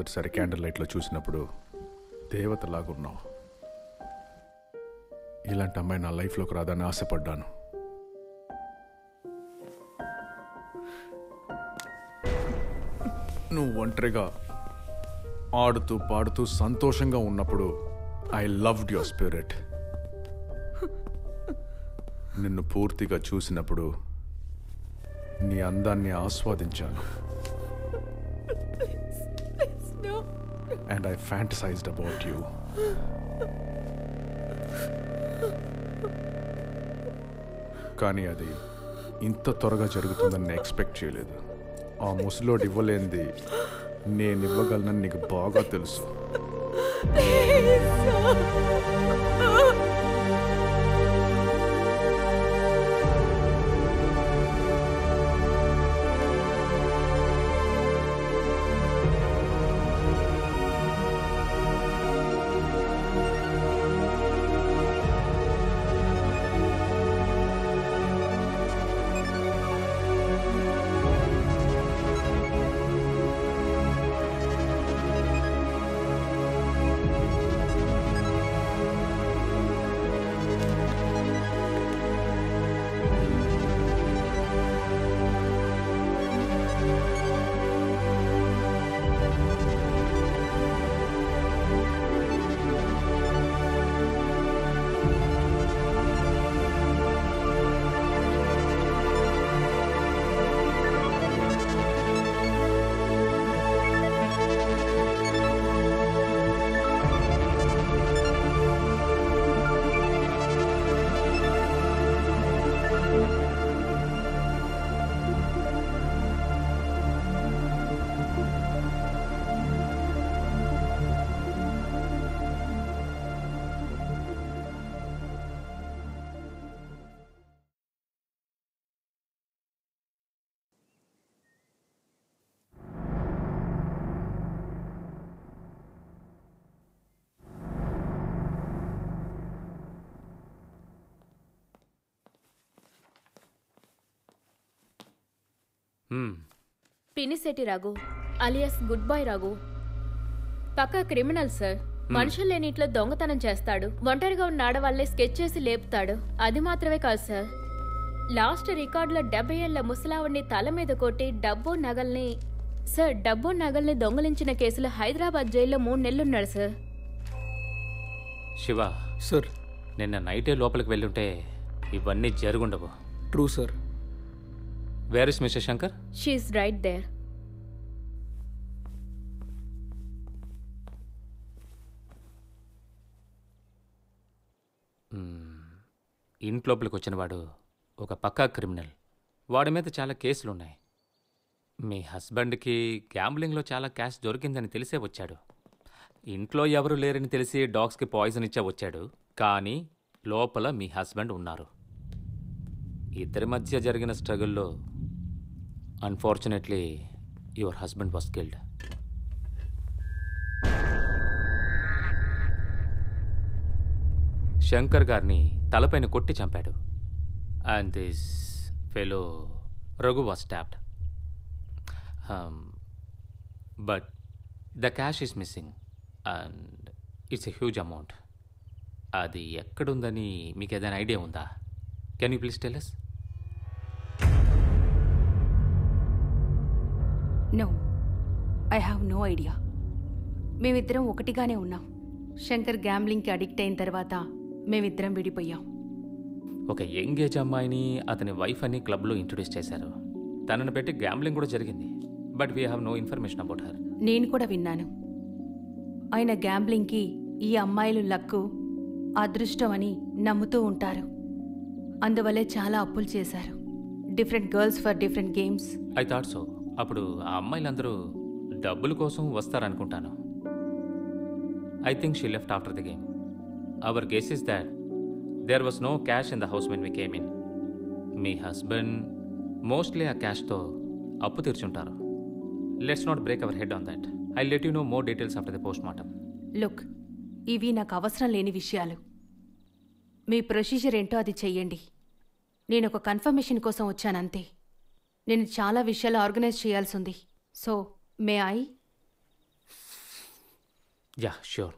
మొదటిసారి క్యాండిల్ లైట్లో చూసినప్పుడు దేవతలాగున్నావు. ఇలాంటి అమ్మాయి నా లైఫ్లోకి రాదని ఆశపడ్డాను. నువ్వు ఒంటరిగా ఆడుతూ పాడుతూ సంతోషంగా ఉన్నప్పుడు ఐ లవ్డ్ యువర్ స్పిరిట్ నిన్ను పూర్తిగా చూసినప్పుడు నీ అందాన్ని ఆస్వాదించాను. And I fantasized about you కానీ అది ఇంత త్వరగా జరుగుతుందని నేను ఎక్స్పెక్ట్ చేయలేదు. ఆ ముసలోడు ఇవ్వలేనిది నేను ఇవ్వగలనని నీకు బాగా తెలుసు. Pinisetti Raghu alias good boy Raghu. పక్కా క్రిమినల్ సార్. మనుషులు లేని ఇంట్లో దొంగతనం చేస్తాడు. ఒంటరిగా ఉన్న ఆడవాళ్ళని స్కెచ్ చేసి లేపుతాడు. అది మాత్రమే కాదు సార్. లాస్ట్ రికార్డులో డెబ్బై ఏళ్ళ ముసలావుడిని తల మీద కొట్టి డబ్బు నగల్ని సార్ డబ్బు నగల్ని దొంగలించిన కేసులో హైదరాబాద్ జైల్లో మూడు నెలలున్నాడు సార్. శివ సార్. నిన్న నైటే లోపలికి వెళ్ళుంటే ఇవన్నీ జరుగుండవు. True sir. Where is mister Shankar she's right there ఇంట్లోపలికి వచ్చిన వాడు ఒక పక్కా క్రిమినల్. వాడి మీద చాలా కేసులున్నాయి. మీ హస్బెండ్కి గ్యాంబ్లింగ్లో చాలా క్యాష్ దొరికిందని తెలిసే వచ్చాడు. ఇంట్లో ఎవరు లేరని తెలిసి డాగ్స్కి పాయిజన్ ఇచ్చే వచ్చాడు. కానీ లోపల మీ హస్బెండ్ ఉన్నారు. ఇద్దరి మధ్య జరిగిన స్ట్రగుల్లో unfortunately your husband was killed Shankar గారిని తలపైన కొట్టి చంపాడు. And this fellow Raghu was stopped but the cash is missing and it's a huge amount అది ఎక్కడుందని మీకు ఏదైనా ఐడియా ఉందా? Can you please tell us no I have no idea మేమిద్దరం ఒకటిగానే ఉన్నాం. శంకర్ గ్యాంబ్లింగ్కి అడిక్ట్ అయిన తర్వాత మేమిద్దరం విడిపోయాం. ఒక యంగ్ ఏజ్ అమ్మాయిని అతని వైఫ్ అని క్లబ్లో ఇంట్రొడ్యూస్ చేశారు. తనను పెట్టి గ్యాంబ్లింగ్ కూడా జరిగింది. But we have no information about her. నేను కూడా విన్నాను. ఆయన గ్యాంబ్లింగ్కి ఈ అమ్మాయిలు లక్కు అదృష్టం అని నమ్ముతూ ఉంటారు. అందువల్లే చాలా అప్పులు చేశారు. Different girls for different games. I thought so అప్పుడు ఆ అమ్మాయిలందరూ డబ్బుల కోసం వస్తారనుకుంటాను. I think she left after the game our guess is that there was no cash in the house when we came in me husband mostly ఆ క్యాష్తో అప్పు తీర్చుంటారు. Let's not break our head on that I let you know more details after the post mortem look ఇవి నాకు అవసరం లేని విషయాలు. మీ ప్రొసీజర్ ఏంటో అది చెయ్యండి. నేను ఒక కన్ఫర్మేషన్ కోసం వచ్చానంతే. నేను చాలా విషయాలు ఆర్గనైజ్ చేయాల్సి ఉంది. So may I? Yeah sure.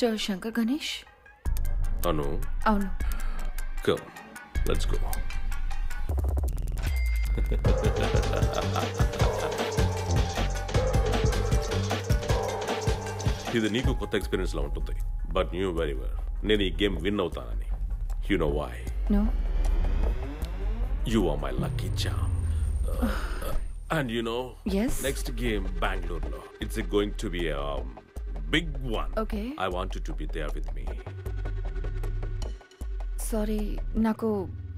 Mister Shankar Ganesh Anu అవును కమ్ లెట్స్ గో ఇది నీకు కొత్త ఎక్స్పీరియన్స్ లా ఉంటుంది. బట్ న్యూ వెరీ వెల్ నేను ఈ గేమ్ విన్ అవుతానని. You know why no you are my lucky charm and you know Yes. Next game బెంగళూరులో it's going to be big one Okay. I want to be there with me sorry నాకు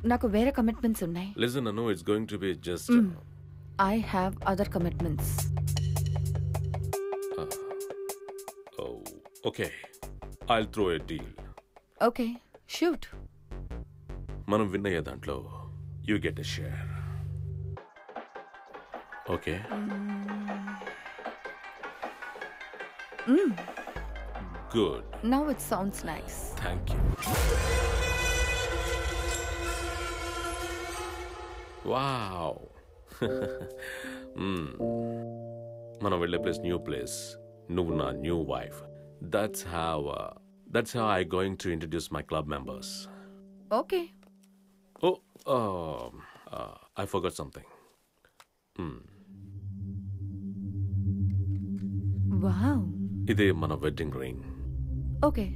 నాకు వేరే కమిట్మెంట్స్ ఉన్నాయి. Listen Anu it's going to be just I have other commitments okay I'll throw a deal okay shoot మనం విన్ అయ్యే దాంట్లో you get a share okay good now it sounds nice thank you wow మనం వెళ్ళే ప్లేస్ న్యూ ప్లేస్ నువ్వు నా new wife that's have that's have I going to introduce my club members okay oh I forgot something wow ఇదే మన wedding ring okay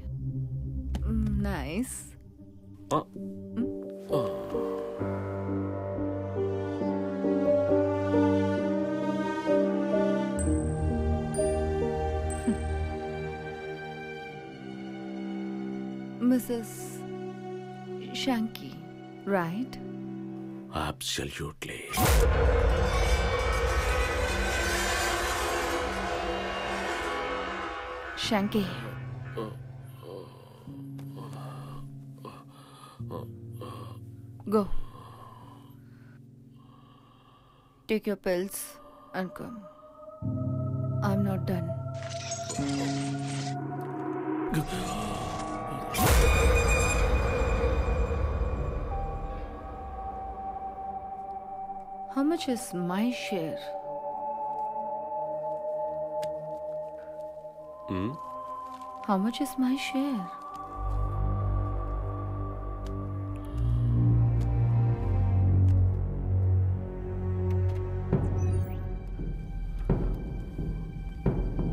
nice Mrs Shanky right absolutely Shanky Go. Take your pills and come. I'm not done. How much is my share? How much is my share?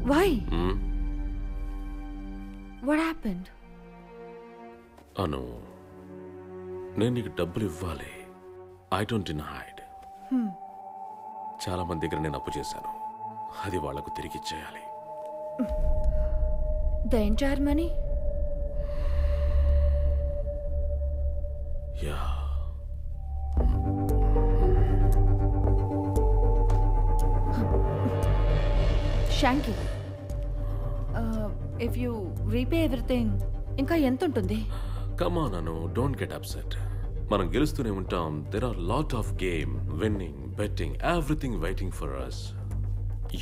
Why? Hmm? What happened? Anu నేను నీకు డబ్బులు ఇవ్వాలి ఐ డోంట్ డినైడ్ Hmm. చాలా మంది దగ్గర నేను అప్పు చేశాను అది వాళ్ళకు తిరిగి ఇచ్చేయాలి The entire money? Yeah. Shanky. Uh, if you repay everything, ఇంకా ఎంత ఉంటుంది come on Anu don't get upset మనం గెలుస్తూనే ఉంటాం. There are lot of game winning betting everything waiting for us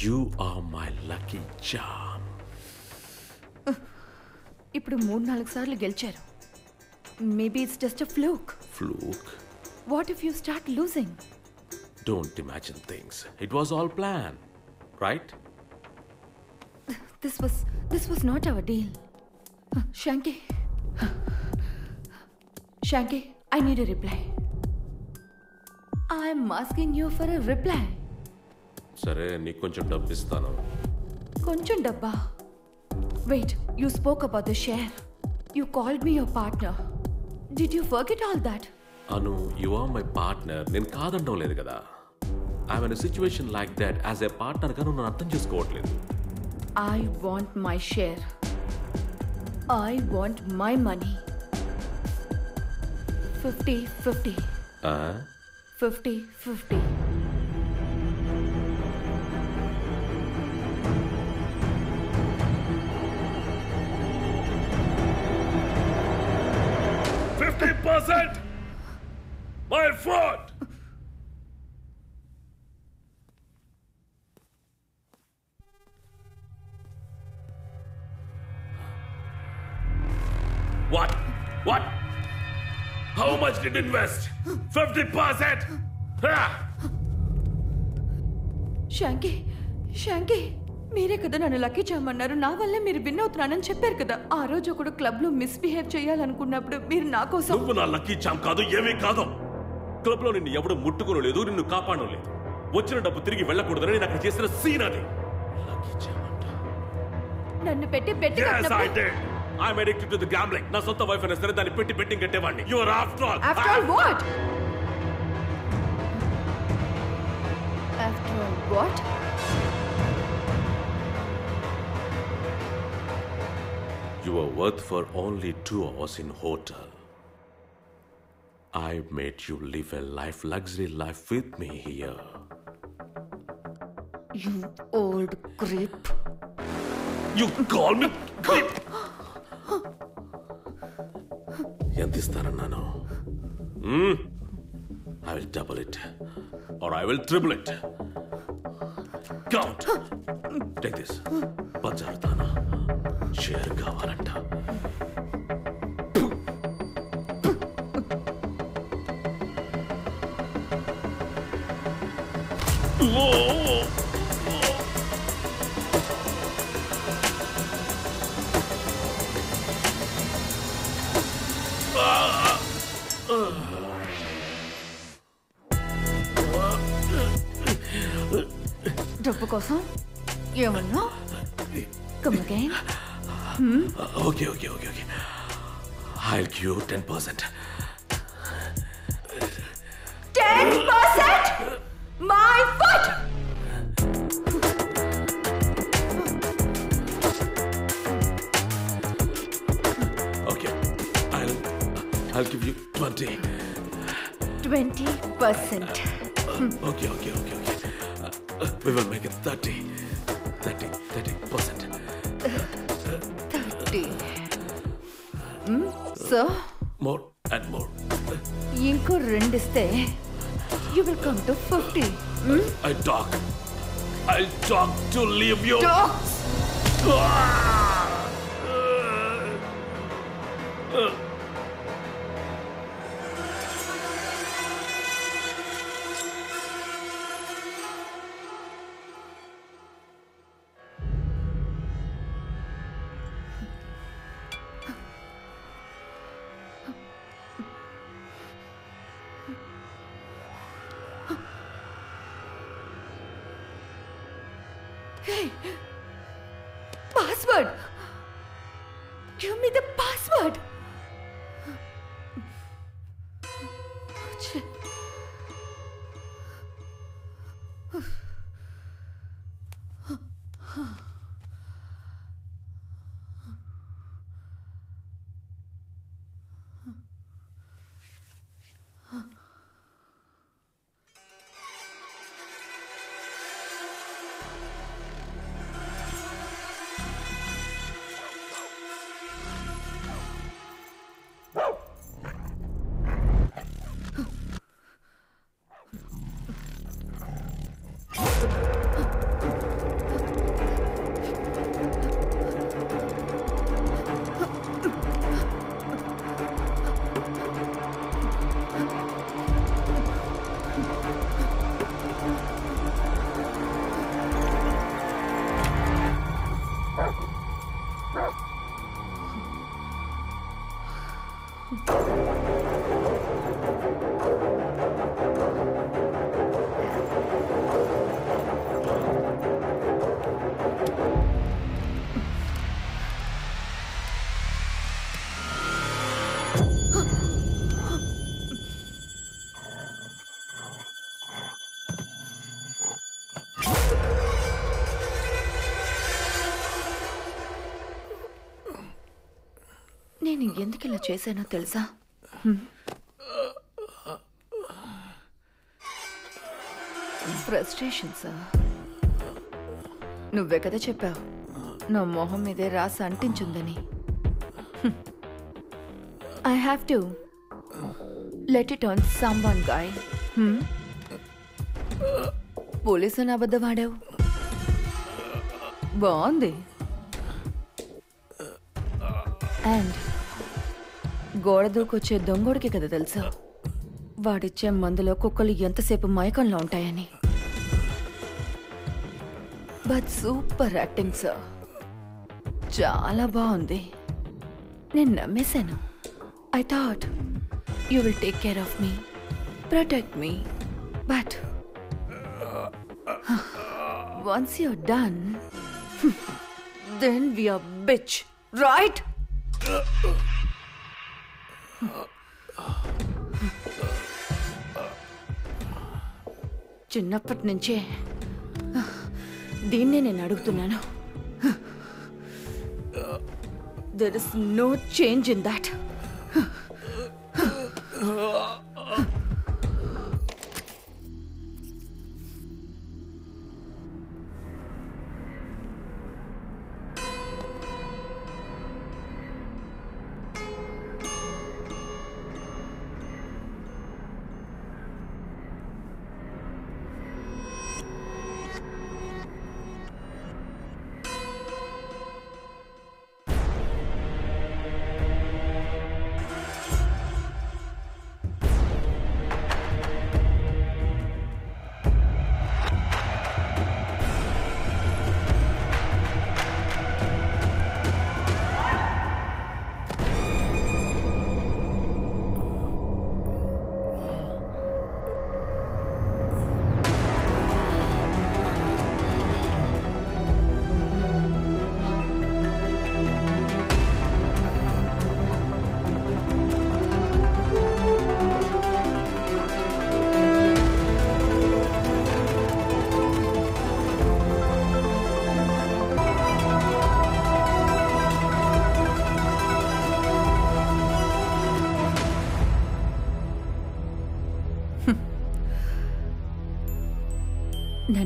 you are my lucky charm ఇప్పుడు మూడు నాలుగు సార్లు గెలిచారు. Maybe it's just a fluke fluke what if you start losing don't imagine things it was all plan right this was this was not our deal Shanky Shanky I need a reply I'm asking you for a reply సరే నీకు కొంచెం డబ్బు ఇస్తాను. కొంచెం డబ్బా? Wait you spoke about the share you called me your partner did you forget all that Anu you are my partner నేను కాదంటం లేదు కదా I'm in situation like that as a పార్ట్నర్గా నువ్వు అర్థం చేసుకోవట్లేదు I want my share. I want my money. 50 50. ఆ? 50 innocent! My foot! What? What? How much did invest? 50%? Ah! Shanky, Shanky. మీరే కదా నన్ను లక్కీ చేయమన్నారు. నా వల్లే మీరు విన్ అవుతున్నానని చెప్పారు కదా. ఆ రోజు ఒకడు క్లబ్లో మిస్బిహేవ్ చేయాలనుకున్నప్పుడు మీరు నా కోసం నువ్వు నా లక్కీ చామ్ కాదు ఏమీ కాదు. క్లబ్లో నిన్ను ఎవడు ముట్టుకోను లేదు నిన్ను కాపాడడం లేదు. వచ్చిన డబ్బు తిరిగి వెళ్ళకూడదని నేను అక్కడ చేసిన సీన్ అది. నన్ను పెట్టి పెట్టి. I'm addicted to the gambling. నా సొంత వైఫ్ అయినా సరే దాన్ని పెట్టి betting కట్టేవాడిని. You are after all After all what? After all what? You were worth for only two hours in hotel. I made you live a life, luxury life with me here. You old creep. You call me creep? ಎಂತಿಸ್ತಾರ ನಾನು ಹ್ಮ್ I will double it or I will triple it count take this ಪಂಚಾರ್ತಾನ share కావాలంట డబ్బు కోసం ఏమన్నా? Come again Hmm? Okay, okay, okay, okay. I'll cure 10%. 10%? My foot! Okay, I'll, I'll give you 20. 20%. Uh, okay, okay, okay, okay. Uh, uh, we will make it 30. Thirty, thirty percent. Percent. Thirty so More and more. ఇంకో రెండు ఇస్తే you will come to fifty I talk. I'll talk to leave you. Dogs. Give me the password ఎందుకు ఇలా చేశానో తెలుసా? ఫ్రస్ట్రేషన్ సార్ నువ్వే కదా చెప్పావు. నా మొహం మీదే రాసి అంటించుందని. I have to let it on someone guy పోలీసుని వాడావు. బాగుంది. అండ్ గోడ దూకొచ్చే దొంగోడికి కదా తెలుసా? వాడిచ్చే మందులో కుక్కలు ఎంతసేపు మైకంలో ఉంటాయని. But super acting sir. చాలా బాగుంది. నేను నమ్మేశాను. I thought you will take care of me protect me but once you're done then we are bitch right? చిన్నప్పటి నుంచే దీన్నే నేను అడుగుతున్నాను. There is no change in that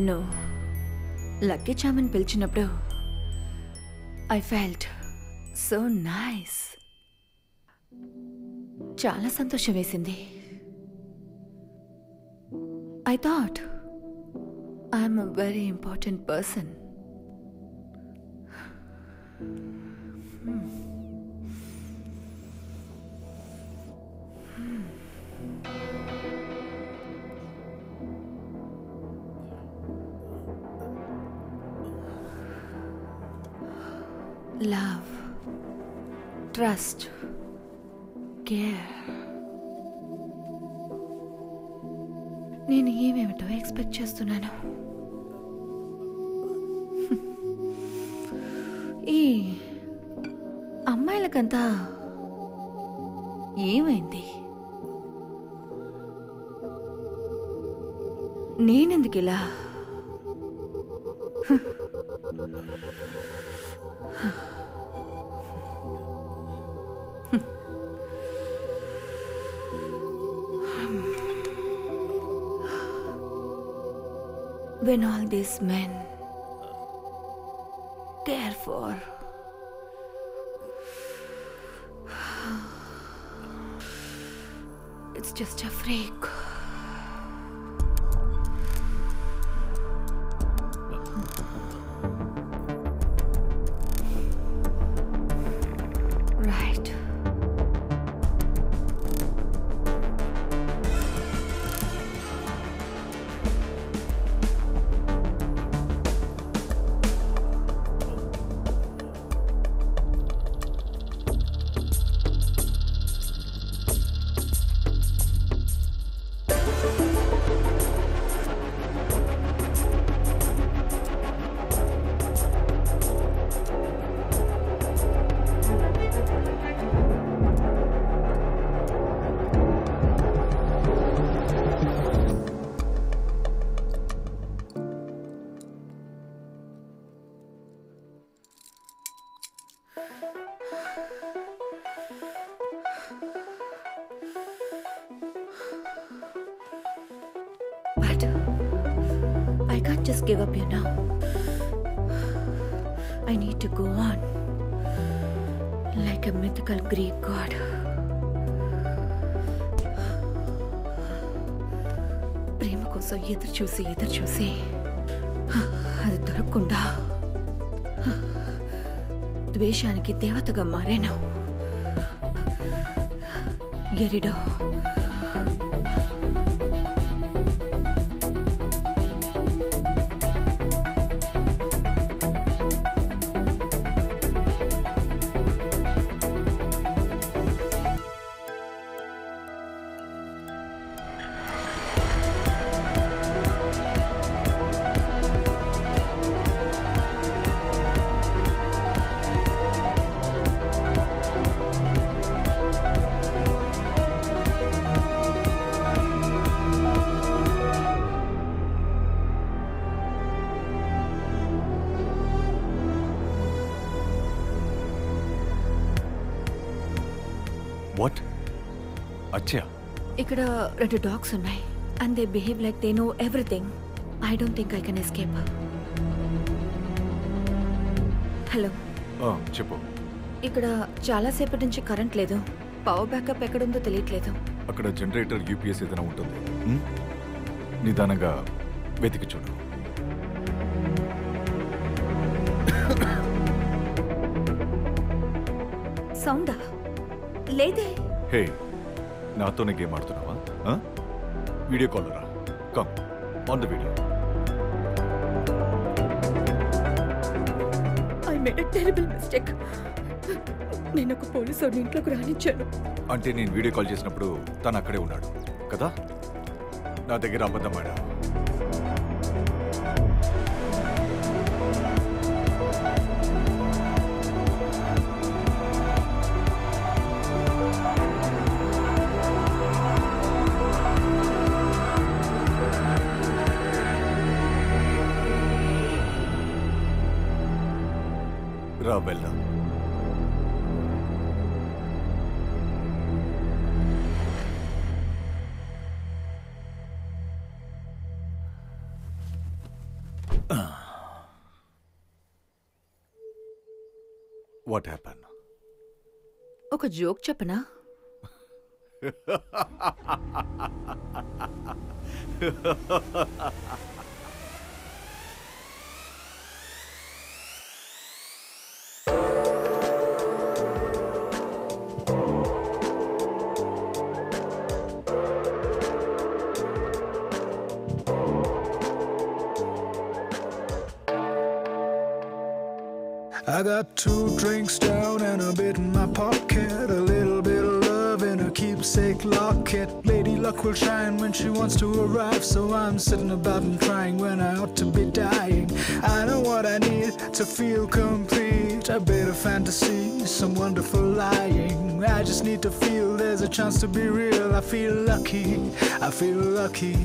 నన్ను లక్కీ చామన్ పిలిచినప్పుడు ఐ ఫెల్ట్ సో నైస్ చాలా సంతోషం వేసింది. I thought I'm a very important person love trust care నేను ఏమేమిటో ఎక్స్పెక్ట్ చేస్తున్నాను. ఈ అమ్మాయిలకంతా ఏమైంది? నేనెందుకు ఇలా when all these men care for it's just a freak ద్వేషానికి దేవతగా మారాను ఎరిడో వాట్ అచ్చా ఇక్కడ రెండు డాగ్స్ ఉన్నాయి. And they behave like they know everything I don't think I can escape hello చెప్పు. ఇక్కడ చాలాసేపటి నుంచి కరెంట్ లేదు. పవర్ బ్యాకప్ ఎక్కడుందో తెలియట్లేదు. అక్కడ జనరేటర్ యూపీఎస్ ఏదైనా ఉంటుంది? నిదానంగా వెతికి చూడు. సౌండా లేదే. హే నాతోనే గేమ్ ఆడుతున్నావా? వీడియో కాల్ రా. Come on the video I made a terrible mistake నేను ఒక పోలీసు వాడిని ఇంట్లోకి రానిచ్చాను. అంటే నేను వీడియో కాల్ చేసినప్పుడు తను అక్కడే ఉన్నాడు కదా? నా దగ్గర అబద్ధం ఒక జోక్ చెప్పనా I got two drinks down and a bit in my pocket. A little bit of love in a keepsake locket. Lady luck will shine when she wants to arrive. So I'm sitting about and trying when I ought to be dying. I know what I need to feel complete. A bit of fantasy, some wonderful lying. I just need to feel there's a chance to be real. I feel lucky, I feel lucky.